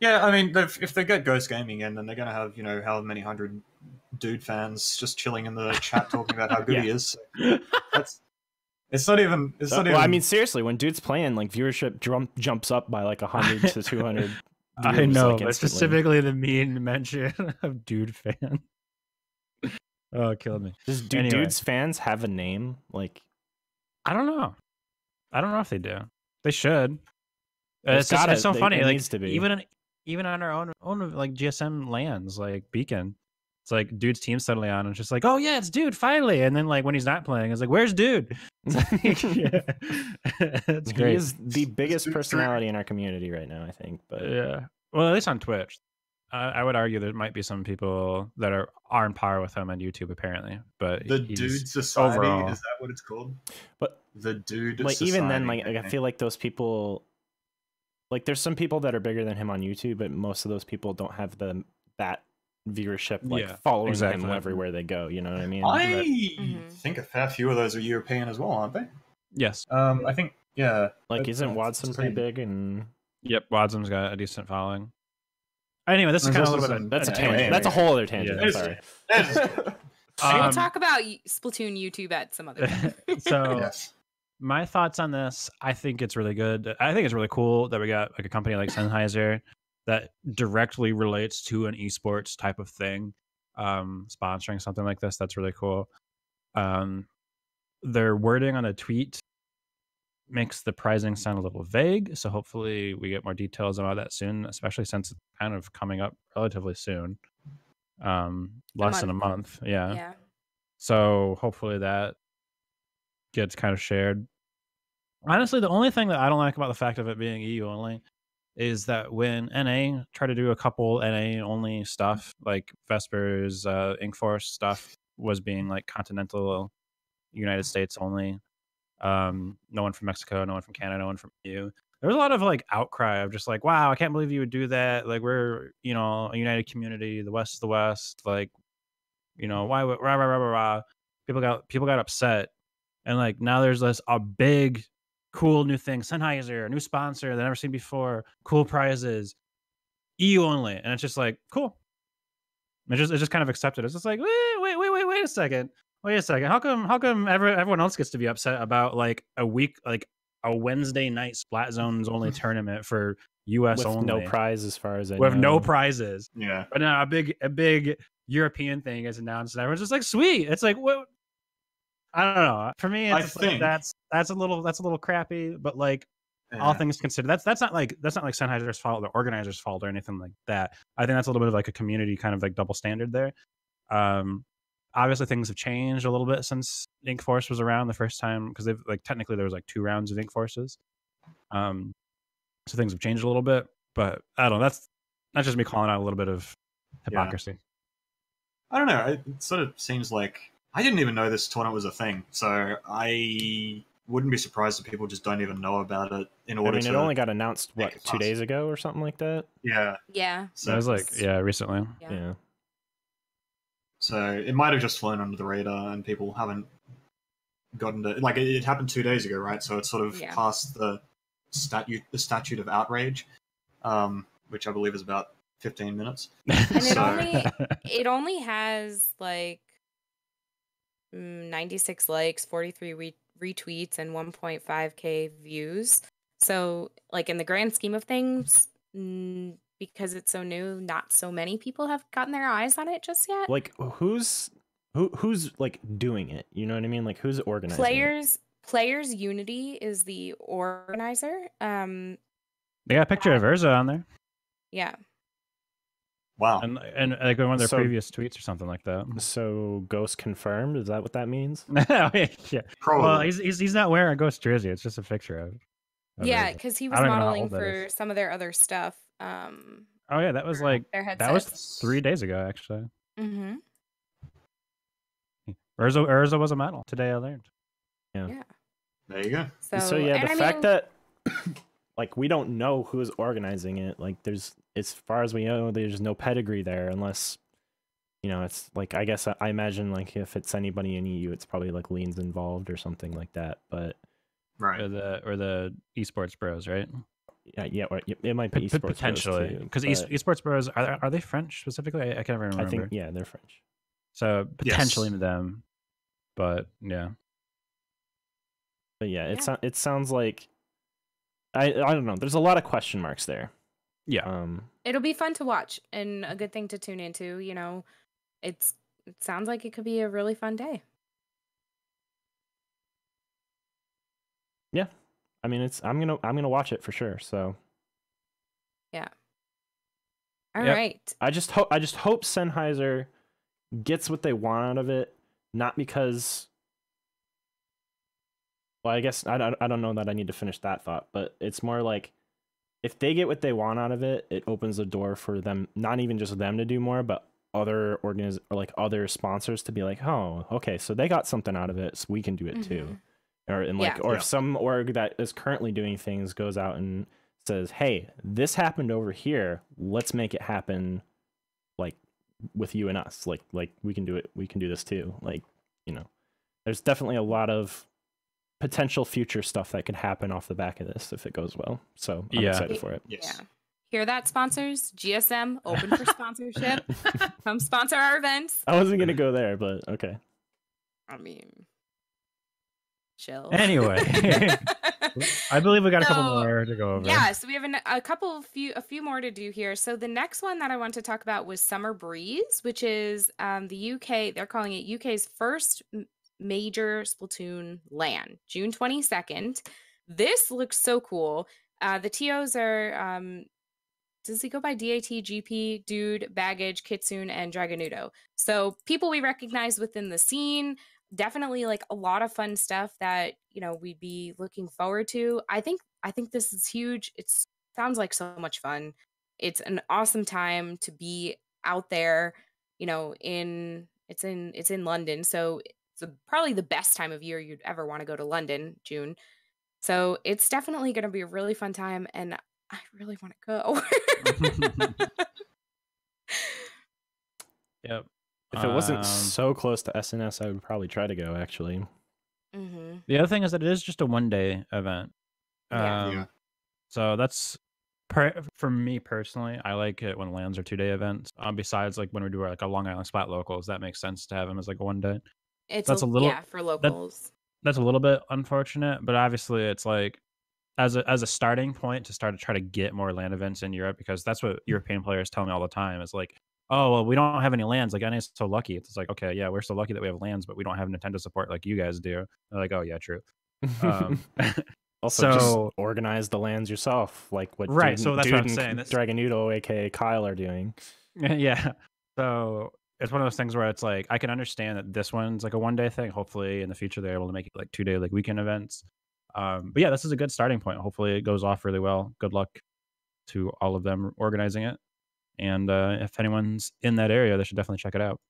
Yeah, I mean, if they get Ghost Gaming in, then they're going to have, you know, how many hundred dude fans just chilling in the chat talking about how good he is. So that's. It's not even. It's So- not well, even. I mean, seriously, when dude's playing, like viewership jump, jumps up by like hundred to two hundred. I know, like, but specifically the mean mention of dude fan. oh, it killed me. Does do Anyway. dude's fans have a name? Like, I don't know. I don't know if they do. They should. Uh, There's It's, just, gotta- it's so they- funny. it like needs to be. even even on our own own like GSM LANs, like Beacon. It's like dude's team suddenly on, and it's just like, oh yeah, it's dude finally. And then like when he's not playing, it's like, where's dude? It's like, yeah. he great. is the biggest personality in our community right now. I think, but Yeah. Well, at least on Twitch. Uh, I would argue there might be some people that are are on par with him on YouTube, apparently. But the he's- Dude Society, overall- is that what it's called? but The Dude like Society. even then, like, like I feel like those people, like there's some people that are bigger than him on YouTube, but most of those people don't have the that viewership like Yeah, following exactly. him everywhere they go. You know what I mean? I Mhm. think a fair few of those are European as well, aren't they? Yes. Um, I think, yeah. like, isn't wadson pretty big? And Yep. wadson's got a decent following. Anyway, this is kind of a little bit. some- that's a tangent. anyway. That's a whole other tangent. Yeah. I'm sorry. we'll Um, talk about Splatoon YouTube at some other time. so yes. my thoughts on this i think it's really good i think it's really cool that we got like a company like sennheiser that directly relates to an esports type of thing um sponsoring something like this that's really cool um their wording on a tweet makes the pricing sound a little vague so hopefully we get more details about that soon especially since it's kind of coming up relatively soon um less than a month yeah yeah. so hopefully that gets kind of shared. Honestly, the only thing that I don't like about the fact of it being EU only is that when NA tried to do a couple NA only stuff, like Vespers, uh, Ink Force stuff was being like continental United States only. Um, no one from Mexico, no one from Canada, no one from EU. There was a lot of like outcry of just like, wow, I can't believe you would do that. Like we're, you know, a united community. The West is the West. Like, you know, why rah rah rah rah rah. People got people got upset, and like now there's this a big, cool new thing. Sennheiser, a new sponsor that I've never seen before. Cool prizes, EU only, and it's just like cool. It's just it's just kind of accepted. It's just like wait wait wait wait wait a second. Wait a second. How come how come every, everyone else gets to be upset about like a week like a Wednesday night Splat Zones only tournament for US with only no prize as far as I with know. no prizes. Yeah. But now a big a big European thing is announced and everyone's just like sweet. It's like what I don't know. For me, it's I like, think- that's that's a little that's a little crappy, but like all things considered, that's that's not like that's not like Sennheiser's fault, the organizer's fault, or anything like that. I think that's a little bit of like a community kind of like double standard there. Um, obviously things have changed a little bit since Ink Force was around the first time because they've like technically there was like two rounds of Ink Forces. Um, so things have changed a little bit, but I don't know. That's that's just me calling out a little bit of Yeah. hypocrisy. I don't know. It sort of seems like I didn't even know this tournament was a thing, so I wouldn't be surprised if people just don't even know about it in order, I order mean, to. it only got announced what make it two days ago or something like that. yeah. Yeah. So, that was like yeah, recently. Yeah. Yeah. so it might have just flown under the radar, and people haven't gotten to like it, it happened two days ago, right? So it's sort of Yeah. past the statute, the statute of outrage, um, which I believe is about fifteen minutes. And it only it only has like mm, 96 likes, 43 re- retweets, and 1.5k views. So, like in the grand scheme of things, mm, because it's so new, not so many people have gotten their eyes on it just yet. Like who's who who's like doing it? You know what I mean? Like who's organizing? it? Players Players Unity is the organizer. Um, they got a picture of Urza on there, yeah. Wow. and and like one of their So- previous tweets or something like that. So ghost confirmed. Is that what that means? Oh, yeah. Probably. Well, he's, he's he's not wearing a ghost jersey. It's just a picture of. of Yeah, because he was don't even know how modeling for some of their other stuff. Um, Oh yeah, that was like their that was three days ago actually. Mm-hmm. Urza Urza was a medal today. I learned. Yeah. There you go. So, So, yeah, the I fact mean, that like we don't know who's organizing it. Like there's as far as we know, there's no pedigree there unless you know it's like I guess I, I imagine like if it's anybody in EU, it's probably like leans involved or something like that. But Right. Or the or the esports bros, right? yeah, yeah, or it- it might be P- esports potentially because but esports bros are are they French specifically? I, I can't remember. I think yeah, they're French. so. Yes. Potentially them, but yeah. But yeah, it Yeah. sou- it sounds like I I don't know. There's a lot of question marks there. Yeah. Um, it'll be fun to watch and a good thing to tune into. You know, it's it sounds like it could be a really fun day. Yeah, I mean, it's I'm gonna I'm gonna watch it for sure. So yeah. All right. Yep. I just hope I just hope Sennheiser gets what they want out of it, not because. Well, I guess I don't, I don't know that I need to finish that thought, but it's more like if they get what they want out of it, it opens the door for them, not even just them to do more, but other organiz or like other sponsors to be like, oh, okay, so they got something out of it, so we can do it too. Mhm. Or and like, Yeah. or Yeah. if some org that is currently doing things goes out and says, hey, this happened over here, let's make it happen, like with you and us, like like we can do it, we can do this too, like you know, there's definitely a lot of potential future stuff that could happen off the back of this if it goes well. So I'm Yeah. excited for it. Yes. Yeah. Hear that, sponsors? GSM open for sponsorship. Come sponsor our events. I wasn't gonna go there, but okay. I mean, chill. Anyway. I believe we got a couple more to go over. Yeah, so we have an, a couple few a few more to do here. So the next one that I want to talk about was Summer Breeze, which is um, the UK. They're calling it UK's first m- major Splatoon LAN, June twenty second. This looks so cool. Uh, the TOs are um, does he go by DAT, GP, Dude, Baggage, Kitsune, and Dragonudo? So people we recognize within the scene. Definitely like a lot of fun stuff that you know we'd be looking forward to. I think I think this is huge. It sounds like so much fun. It's an awesome time to be out there, you know, in it's in it's in London, so it's a, probably the best time of year you'd ever want to go to London, June. So it's definitely going to be a really fun time, and I really want to go. Yep. If it wasn't Um, so close to SNS, I would probably try to go. Actually, hmm The other thing is that it is just a one day event. Yeah. Um, Yeah. So that's per- for me personally. I like it when LANs are two day events. Um, besides, like when we do like a Long Island Splat locals, that makes sense to have them as like a one day. It's That's a little- yeah for locals. That's a little bit unfortunate, but obviously it's like as a as a starting point to start to try to get more LAN events in Europe because that's what European players tell me all the time. Is like, oh well, we don't have any LANs. Like NA is so lucky. It's like, okay, yeah, we're so lucky that we have LANs, but we don't have Nintendo support like you guys do. They're like, oh yeah, true. Um, also so- just organize the LANs yourself, like what Right, Dude, so that's what I'm saying, that's- Dragon Noodle, aka Kyle, are doing. yeah. So it's one of those things where it's like I can understand that this one's like a one day thing. Hopefully in the future they're able to make it like two day like weekend events. Um, but yeah, this is a good starting point. Hopefully it goes off really well. Good luck to all of them organizing it. And uh, if anyone's in that area, they should definitely check it out.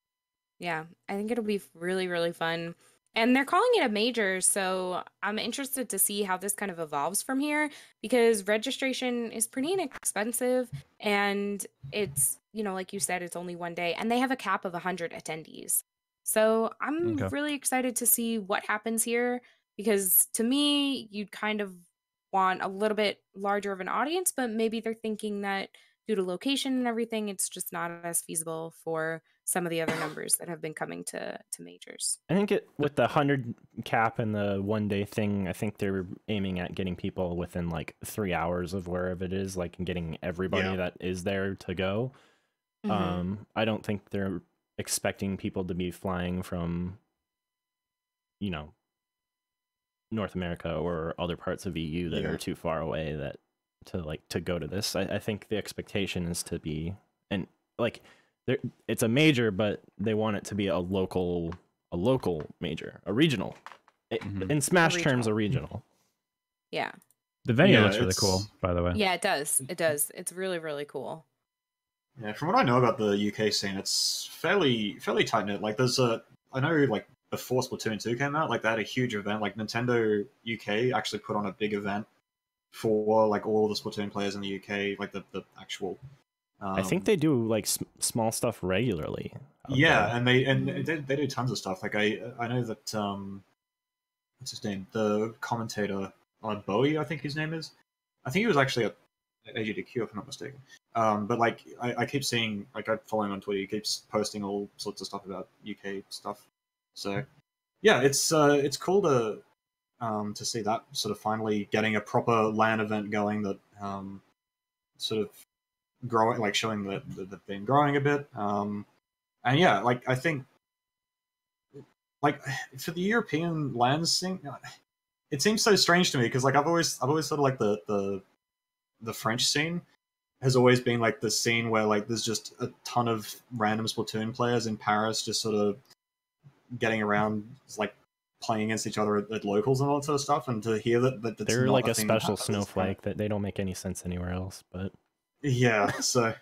Yeah, I think it'll be really, really fun. And they're calling it a major, so I'm interested to see how this kind of evolves from here because registration is pretty inexpensive and it's, you know, like you said, it's only one day and they have a cap of 100 attendees. So I'm Okay. really excited to see what happens here because to me, you'd kind of want a little bit larger of an audience, but maybe they're thinking that due to location and everything, it's just not as feasible for some of the other numbers that have been coming to to majors. I think it with the hundred cap and the one day thing. I think they're aiming at getting people within like three hours of wherever it is, like and getting everybody Yeah. that is there to go. Mhm. Um, I don't think they're expecting people to be flying from, you know, North America or other parts of EU that Yeah. are too far away that to like to go to this. I, I think the expectation is to be and like there it's a major, but they want it to be a local a local major, a regional. I- Mhm. In Smash terms, regional. a regional. yeah, The venue Yeah, looks really cool, by the way. yeah, it does. It does. It's really really cool. Yeah, from what I know about the UK scene, it's fairly fairly tight knit. Like, there's a I know like before Splatoon two came out, like they had a huge event. Like Nintendo UK actually put on a big event for like all the Splatoon players in the UK, like the the actual. Um, I think they do like s- small stuff regularly. Yeah, there. and they and they, they do tons of stuff. Like I I know that um, what's his name? The commentator uh, Bowie, I think his name is. I think he was actually at AGDQ if I'm not mistaken. Um, but like I, I keep seeing like I'm following on Twitter. He keeps posting all sorts of stuff about UK stuff. So yeah, it's uh, it's cool to um, to see that sort of finally getting a proper LAN event going that um, sort of growing, like showing that, that they've been growing a bit. Um, and yeah, like I think, like for the European LANs thing, it seems so strange to me because like I've always I've always sort of like the the the French scene has always been like the scene where like there's just a ton of random Splatoon players in Paris just sort of getting around like playing against each other at, at locals and all that sort of stuff and to hear that, that that's they're like a that special snowflake that they don't make any sense anywhere else. But yeah, so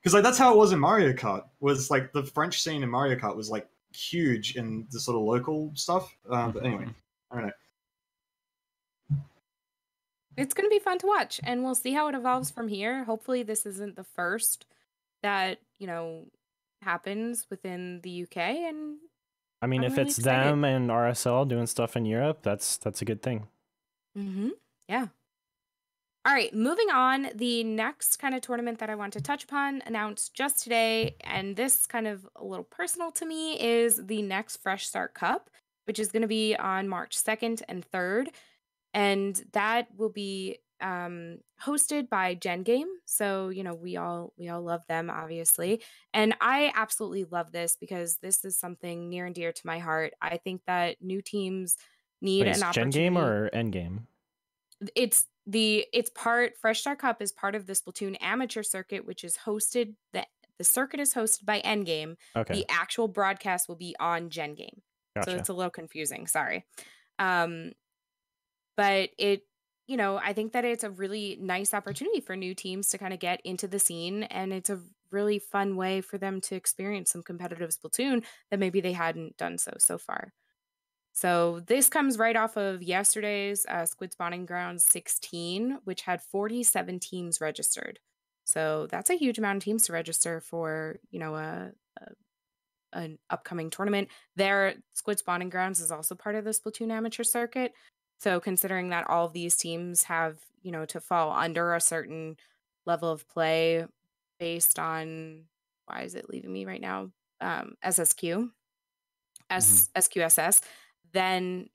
because like that's how it was in Mario Kart. Was like the French scene in Mario Kart was like huge in the sort of local stuff. Um, but anyway, I don't know. It's going to be fun to watch and we'll see how it evolves from here. Hopefully this isn't the first that, you know, happens within the UK and I mean, I'm if really it's excited. them and RSL doing stuff in Europe, that's that's a good thing. Mm-hmm. Yeah. All right, moving on. The next kind of tournament that I want to touch upon, announced just today, and this kind of a little personal to me, is the next Fresh Start Cup, which is going to be on March 2nd and 3rd. And that will be um, hosted by Gen Game. So, you know, we all we all love them, obviously. And I absolutely love this because this is something near and dear to my heart. I think that new teams need Wait, an is opportunity Gen Game or End Game? it's the it's part Fresh Start Cup is part of the Splatoon amateur circuit, which is hosted the the circuit is hosted by Endgame. Okay, The actual broadcast will be on Gen Game. gotcha. So it's a little confusing, sorry. Um but it you know, I think that it's a really nice opportunity for new teams to kind of get into the scene. And it's a really fun way for them to experience some competitive Splatoon that maybe they hadn't done so so far. So this comes right off of yesterday's uh, Squid Spawning Grounds 16, which had 47 teams registered. So that's a huge amount of teams to register for, you know, a, a an upcoming tournament. Their Squid Spawning Grounds is also part of the Splatoon amateur circuit. So considering that all of these teams have, you know, to fall under a certain level of play based on why is it leaving me right now? Um, SSQ, S- mm-hmm. SQSS, then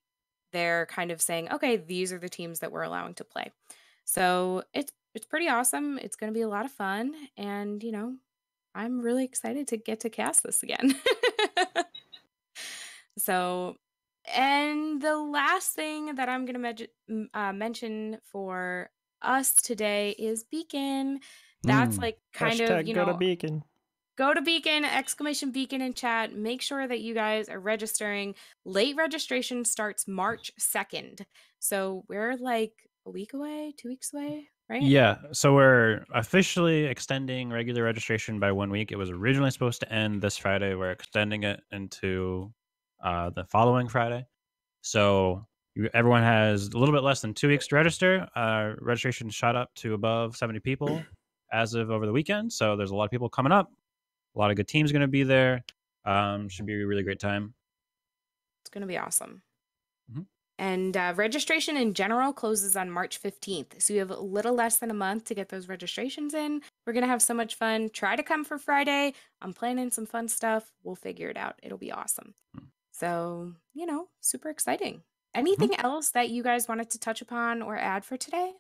they're kind of saying, okay, these are the teams that we're allowing to play. So it's it's pretty awesome. It's going to be a lot of fun, and you know, I'm really excited to get to cast this again. so, and the last thing that I'm going to uh, mention for us today is Beacon. That's mm. like kind Hashtag of you know go to Beacon. Go to Beacon exclamation Beacon in chat. Make sure that you guys are registering. Late registration starts March second, so we're like a week away, two weeks away right? Yeah. So we're officially extending regular registration by one week. It was originally supposed to end this Friday. We're extending it into uh, the following Friday. So you, everyone has a little bit less than two weeks to register. Uh, registration shot up to above 70 people as of over the weekend. So there's a lot of people coming up. A lot of good teams going to be there. Um, should be a really great time. It's going to be awesome. And uh, registration in general closes on March 15th. So you have a little less than a month to get those registrations in. We're going to have so much fun. Try to come for Friday. I'm planning some fun stuff. We'll figure it out. It'll be awesome. So, you know, super exciting. Anything mm-hmm. else that you guys wanted to touch upon or add for today?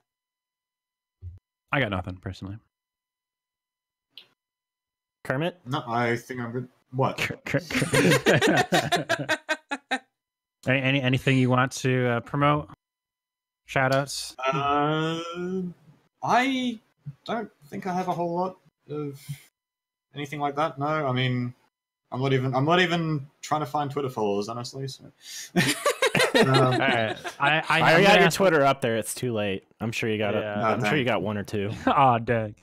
I got nothing personally. Kermit? No, I think I'm good. What? Any, any anything you want to uh, promote? Shoutouts? Uh, I don't think I have a whole lot of anything like that. No, I mean, I'm not even I'm not even trying to find Twitter followers, honestly. So. um, I, I, I already got your Twitter up there. It's too late. I'm sure you got yeah. I'm sure you got one or two. oh dang.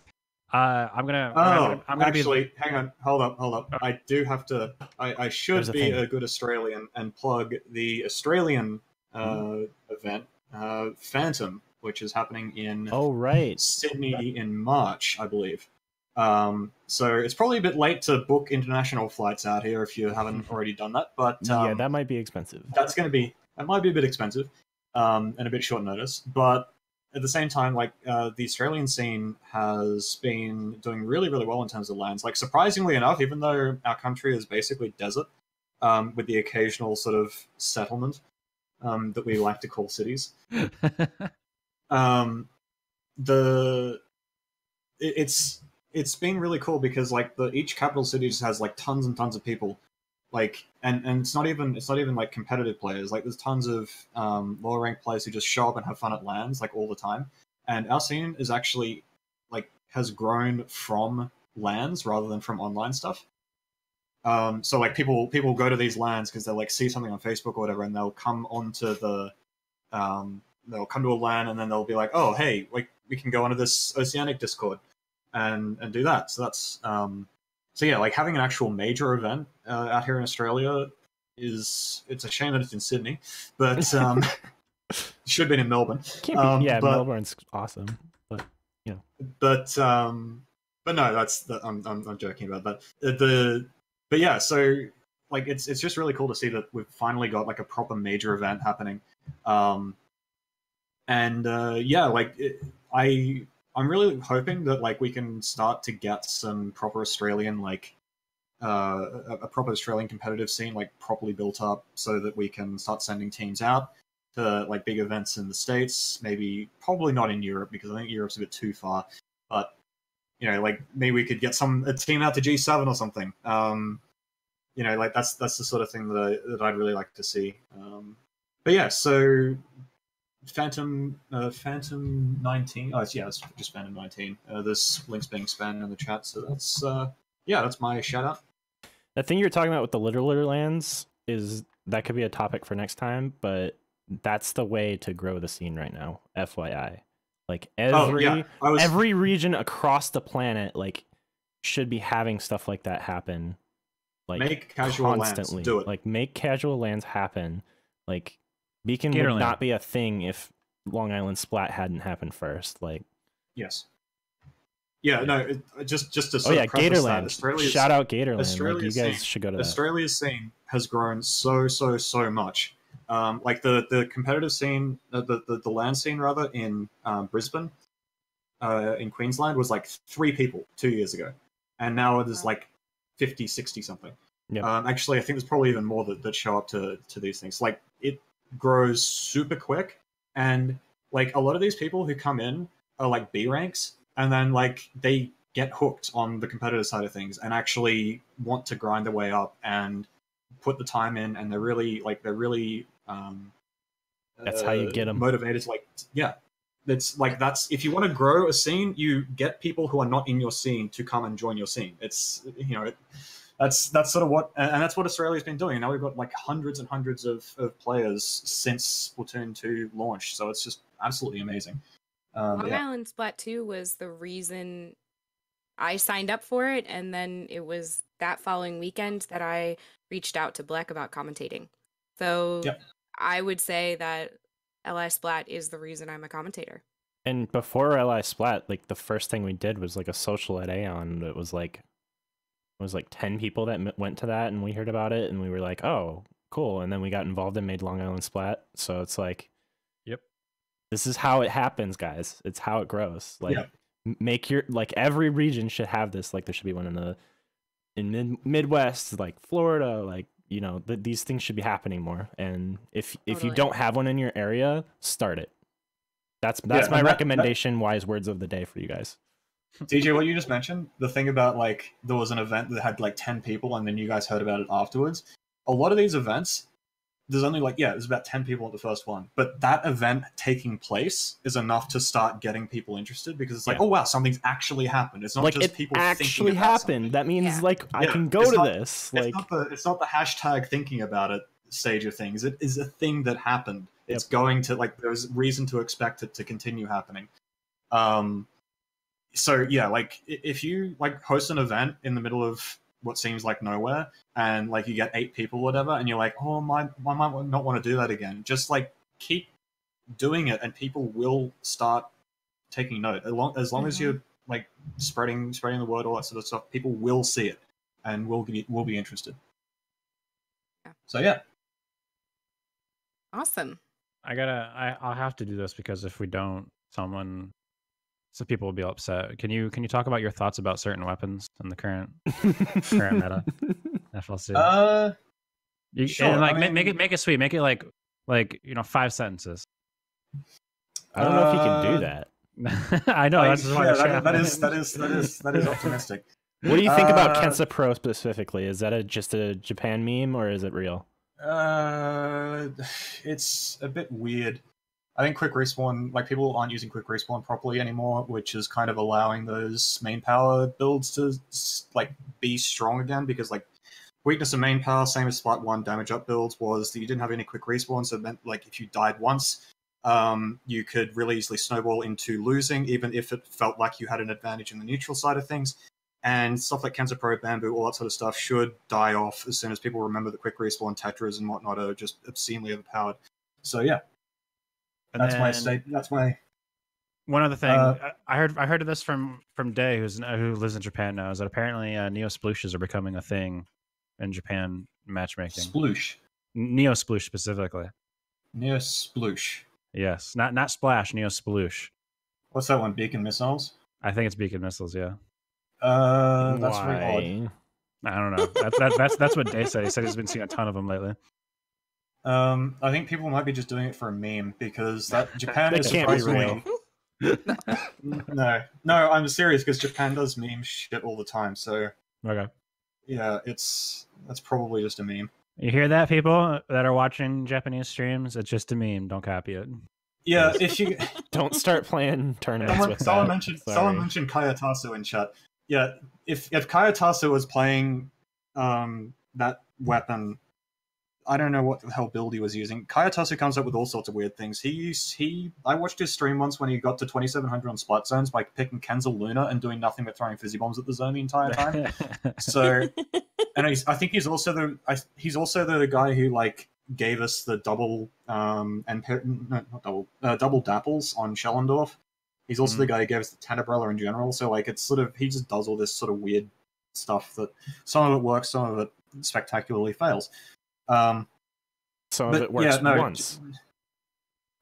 Uh, I'm gonna. Oh, I'm gonna, I'm gonna actually, be... hang on, hold up, hold up. I do have to. I, I should be a good Australian and plug the Australian uh, mm. event, uh, Phantom, which is happening in oh right Sydney in March, I believe. Um, so it's probably a bit late to book international flights out here if you haven't already done that. But um, yeah, that might be expensive. That's going to be that might be a bit expensive um, and a bit short notice. But at the same time, like uh, the Australian scene has been doing really, really well in terms of LANs. Like surprisingly enough, even though our country is basically desert, um, with the occasional sort of settlement um, that we like to call cities, um, the it, it's it's been really cool because like the each capital city just has like tons and tons of people. Like and and it's not even it's not even like competitive players. Like there's tons of um, lower ranked players who just show up and have fun at LANs like all the time. And our scene is actually like has grown from LANs rather than from online stuff. Um, so like people people go to these LANs because they'll like see something on facebook or whatever and they'll come onto the um, they'll come to a LAN and then they'll be like oh hey like we can go onto this oceanic discord and and do that so that's um so yeah, like having an actual major event uh, out here in Australia is it's a shame that it's in Sydney, but um, should have been in Melbourne. Can't be, um, yeah, but, Melbourne's awesome, but you know. But um, but no, that's the, I'm, I'm, I'm joking about that. The, uh, the but yeah, so like it's it's just really cool to see that we've finally got like a proper major event happening. Um, and uh, yeah, like it, I I'm really hoping that like we can start to get some proper Australian like uh, a, proper Australian competitive scene like properly built up so that we can start sending teams out to like big events in the states. Maybe probably not in Europe because I think Europe's a bit too far. But you know, like maybe we could get some a team out to G7 or something. Um, you know, like that's that's the sort of thing that I, that I'd really like to see. Um, but yeah, so Phantom uh, Phantom 19. Oh, it's, yeah, it's just Phantom 19. Uh, this link's being spammed in the chat, so that's uh, yeah, that's my shout out. The thing you're talking about with the littler LANs is that could be a topic for next time, but that's the way to grow the scene right now. FYI, like Oh every yeah, was every region across the planet like should be having stuff like that happen. Like make casual constantly. LANs. Do it. Like make casual LANs happen. Like Beacon Gatorland. would not be a thing if Long Island Splat hadn't happened first. Like yes. Yeah, no, it, just just to oh yeah, of preface that, Gatorland. Australia's, Shout out Gatorland. Like, you guys scene- should go to that. Australia's scene has grown so so so much. Um, like the the competitive scene, uh, the, the the land scene rather in um, Brisbane, uh, in Queensland was like three people two years ago, and now it is like 50, 60 something. Yep. Um, actually, I think there's probably even more that, that show up to to these things. Like it grows super quick, and like a lot of these people who come in are like B ranks, and then like they get hooked on the competitive side of things and actually want to grind their way up and put the time in and they're really like they're really um That's how you get them motivated to like yeah. It's like that's if you want to grow a scene you get people who are not in your scene to come and join your scene. It's you know it, that's that's sort of what and and that's what australia's been doing now we've got like hundreds and hundreds of, of players since splatoon 2 launched so it's just absolutely amazing um, Long yeah. Island Splat 2 was the reason I signed up for it, and then it was that following weekend that I reached out to Black about commentating. So Yep. I would say that LI Splat is the reason I'm a commentator. And before LI Splat, like the first thing we did was like a social at Aeon. It was like it was like ten people that m- went to that, and we heard about it, and we were like, "Oh, cool!" And then we got involved and made Long Island Splat. So it's like, Yep. this is how it happens, guys. It's how it grows. Like, Yeah. m- make your like every region should have this. Like, there should be one in the in mid- Midwest, like Florida, like you know, th- these things should be happening more. And if if you don't have one in your area, start it. That's that's Yeah, my and that- that- recommendation. wise words of the day for you guys. DJ, what you just mentioned, the thing about like there was an event that had like ten people, and then you guys heard about it afterwards. A lot of these events, there's only like yeah, there's about ten people at the first one, but that event taking place is enough to start getting people interested because it's like, Yeah. oh wow, something's actually happened. It's not like just it people actually thinking about happened. something. That means Yeah. like I Yeah, can go it's to not- this. Like it's not the it's not the hashtag thinking about it stage of things. It is a thing that happened. It's going to like there's reason to expect it to continue happening. Um so yeah, like if you like host an event in the middle of what seems like nowhere and like you get eight people or whatever and you're like, "Oh, my I might not want to do that again." Just like keep doing it and people will start taking note. As long as, long as Mhm. you're like spreading spreading the word all that sort of stuff, people will see it and will be will be interested. Yeah. So yeah, Awesome. I gotta. I, I'll have to do this because if we don't, someone, some people will be upset. Can you can you talk about your thoughts about certain weapons in the current Current meta. FLC? uh, You- sure, and I like ma- make it make it sweet. Make it like like you know five sentences. I don't know if you can do Uh, that. I know I- that's just why yeah, I'm that, that saying. is that is that is that is optimistic. What do you think about Uh, Kensa Pro specifically? Is that a just a Japan meme or is it real? Uh, it's a bit weird. I think quick respawn, like people aren't using quick respawn properly anymore, which is kind of allowing those main power builds to like be strong again. Because like weakness of main power, same as Splat One damage up builds, was that you didn't have any quick respawn, so it meant like if you died once, um, you could really easily snowball into losing, even if it felt like you had an advantage in the neutral side of things and stuff like Kensa Pro, Bamboo, all that sort of stuff should die off as soon as people remember the quick respawn tetras and whatnot are just obscenely overpowered. So yeah, And that's my state. That's my One other thing, Uh, I I heard I heard of this from from Day, who's who lives in Japan now, is that apparently uh, neo splooshes are becoming a thing in Japan matchmaking. sploosh. neo sploosh specifically. Neo sploosh. Yes, not not splash, neo sploosh. What's that one? Beacon missiles. I think it's beacon missiles. Yeah, Uh, that's very odd. Why? I don't know. That's that, that's that's what Day said. He said he's been seeing a ton of them lately. Um, I think people might be just doing it for a meme because that Japan is surprisingly. no, no, I'm serious because Japan does meme shit all the time. So Okay, yeah, it's that's probably just a meme. you hear that, people that are watching Japanese streams? It's just a meme. Don't copy it. Yeah, if you Don't start playing tournaments someone, with someone that. mentioned Sorry. someone mentioned Kayatasu in chat. Yeah, if if Kayatasu was playing um that weapon I don't know what the hell build he was using. Kayatosu comes up with all sorts of weird things. He used, he I watched his stream once when he got to 2700 on splat zones by picking Kensa Luna and doing nothing but throwing fizzy bombs at the zone the entire time. so and he's, I think he's also the I, he's also the guy who like gave us the double um and no, not double uh, double dapples on Shellendorf. He's also the guy who gave us the Tenta Brella in general. So like it's sort of he just does all this sort of weird stuff that some of it works, some of it spectacularly fails. Um, Some of it works yeah, no, once.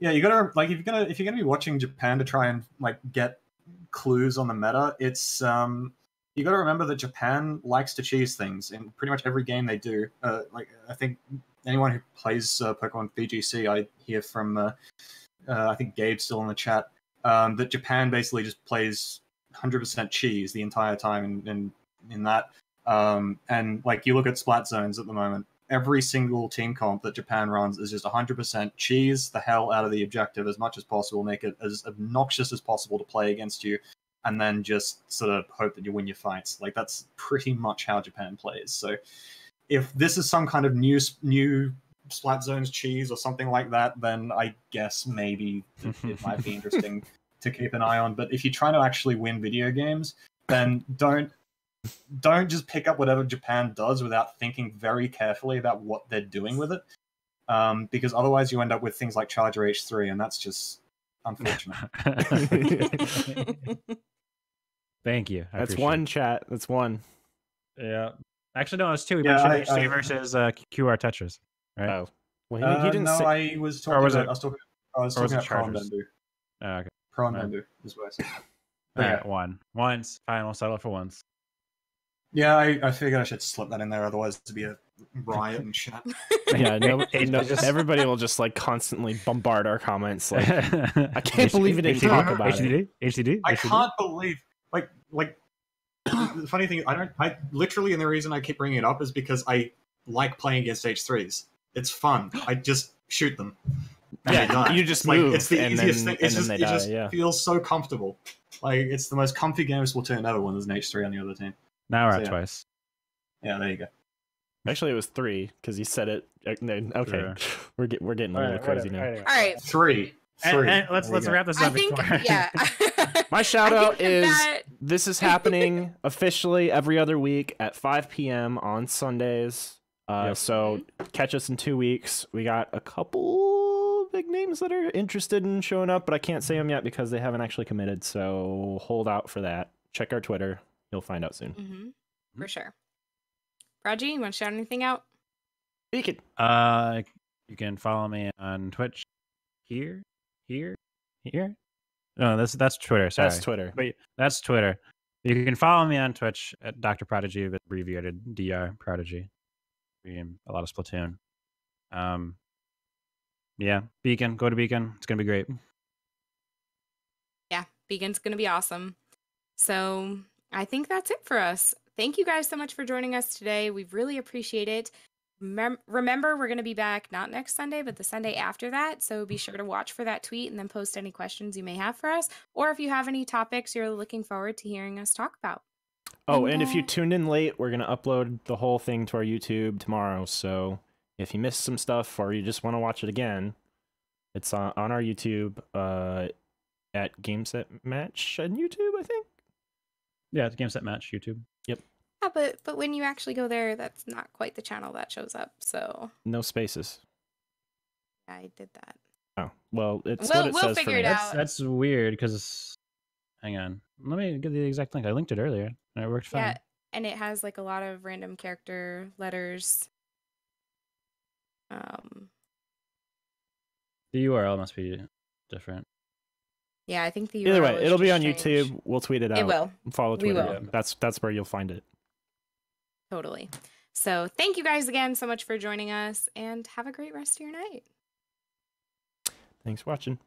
Yeah, you gotta like if you're gonna if you're gonna be watching Japan to try and like get clues on the meta, it's um you got to remember that Japan likes to cheese things in pretty much every game they do. Uh, like I think anyone who plays uh, Pokemon VGC, I hear from uh, uh, I think Gabe's still in the chat um, that Japan basically just plays 100% cheese the entire time in in, in that. Um, and like you look at splat zones at the moment, every single team comp that Japan runs is just 100% cheese the hell out of the objective as much as possible, make it as obnoxious as possible to play against you, and then just sort of hope that you win your fights. Like that's pretty much how Japan plays. So if this is some kind of new new splat zones cheese or something like that, then I guess maybe it, it might be interesting to keep an eye on. But if you're trying to actually win video games, then don't don't just pick up whatever Japan does without thinking very carefully about what they're doing with it. Um, because otherwise you end up with things like Cherry H3, and that's just unfortunate. Thank you. I That's appreciate one chat. That's one. Yeah. Actually, no, it's two. We Yeah, mentioned I- HC I- versus uh, QR Tetras. Right. Oh, well, he, Uh, he didn't no, say. I was talking was about, it- I was talking, I was or was about Pro and Chargers? Bendu. Oh, okay. Pro and Right. Bendu is what I said. All yeah. right, one. Once. Fine, we'll settle for once. Yeah, I, I figured I should slip that in there, otherwise it'd be a riot and chat. yeah, no, no, everybody will just like constantly bombard our comments. Like, I can't believe it didn't talk about it. HDD? HDD? I can't believe, like, like the funny thing, I don't, I literally, and the reason I keep bringing it up is because I like playing against H3s. It's fun. I just shoot them. yeah, you just like, move it's the and easiest then, thing. It's just, it die. just Yeah. feels so comfortable. Like it's the most comfy game of Splatoon ever when there's an H3 on the other team. Now we're So, at yeah. twice. Yeah, there you go. Actually, it was three because you said it. no, Okay, Sure. we're get, we're getting a little crazy now. All right. Three. And, Three. and let's let's go. wrap this up. I up. think, yeah. My shout I out think is that- this is happening officially every other week at 5 p.m. on Sundays. Uh, Yep. So catch us in two weeks. We got a couple big names that are interested in showing up, but I can't say them yet because they haven't actually committed. So hold out for that. Check our Twitter. You'll find out soon. hmm For sure. Raji, you want to shout anything out? Beacon. Uh, you can follow me on Twitch. Here, here, here. No, that's that's Twitter. Sorry, That's Twitter. But that's Twitter. You can follow me on Twitch at Dr. Prodigy, but abbreviated Dr. Prodigy. Stream a lot of Splatoon. Um, yeah, Beacon. Go to Beacon. It's gonna be great. Yeah, Beacon's going to be awesome. So I think that's it for us. Thank you guys so much for joining us today. We really appreciate it. Mem- remember, we're going to be back not next Sunday, but the Sunday after that. So be sure to watch for that tweet and then post any questions you may have for us, or if you have any topics you're looking forward to hearing us talk about. Oh, And, and if you uh, tuned in late, we're gonna upload the whole thing to our YouTube tomorrow. So if you missed some stuff or you just want to watch it again, it's on, on our YouTube uh, at Game Set Match on YouTube, I think. Yeah, it's Game Set Match YouTube. Yep. Yeah, but but when you actually go there, that's not quite the channel that shows up. So No spaces. I did that. Oh, well, it's We'll- what it we'll says figure for it out. That's that's weird because. Hang on, let me get the exact link. I linked it earlier and it worked fine. Yeah, and it has like a lot of random character letters. Um, The URL must be different. Yeah, I think the Either way, it'll be on. YouTube. We'll tweet it out. It will Follow We Twitter. will. yeah. That's that's where you'll find it. totally. So thank you guys again so much for joining us, and have a great rest of your night. Thanks for watching.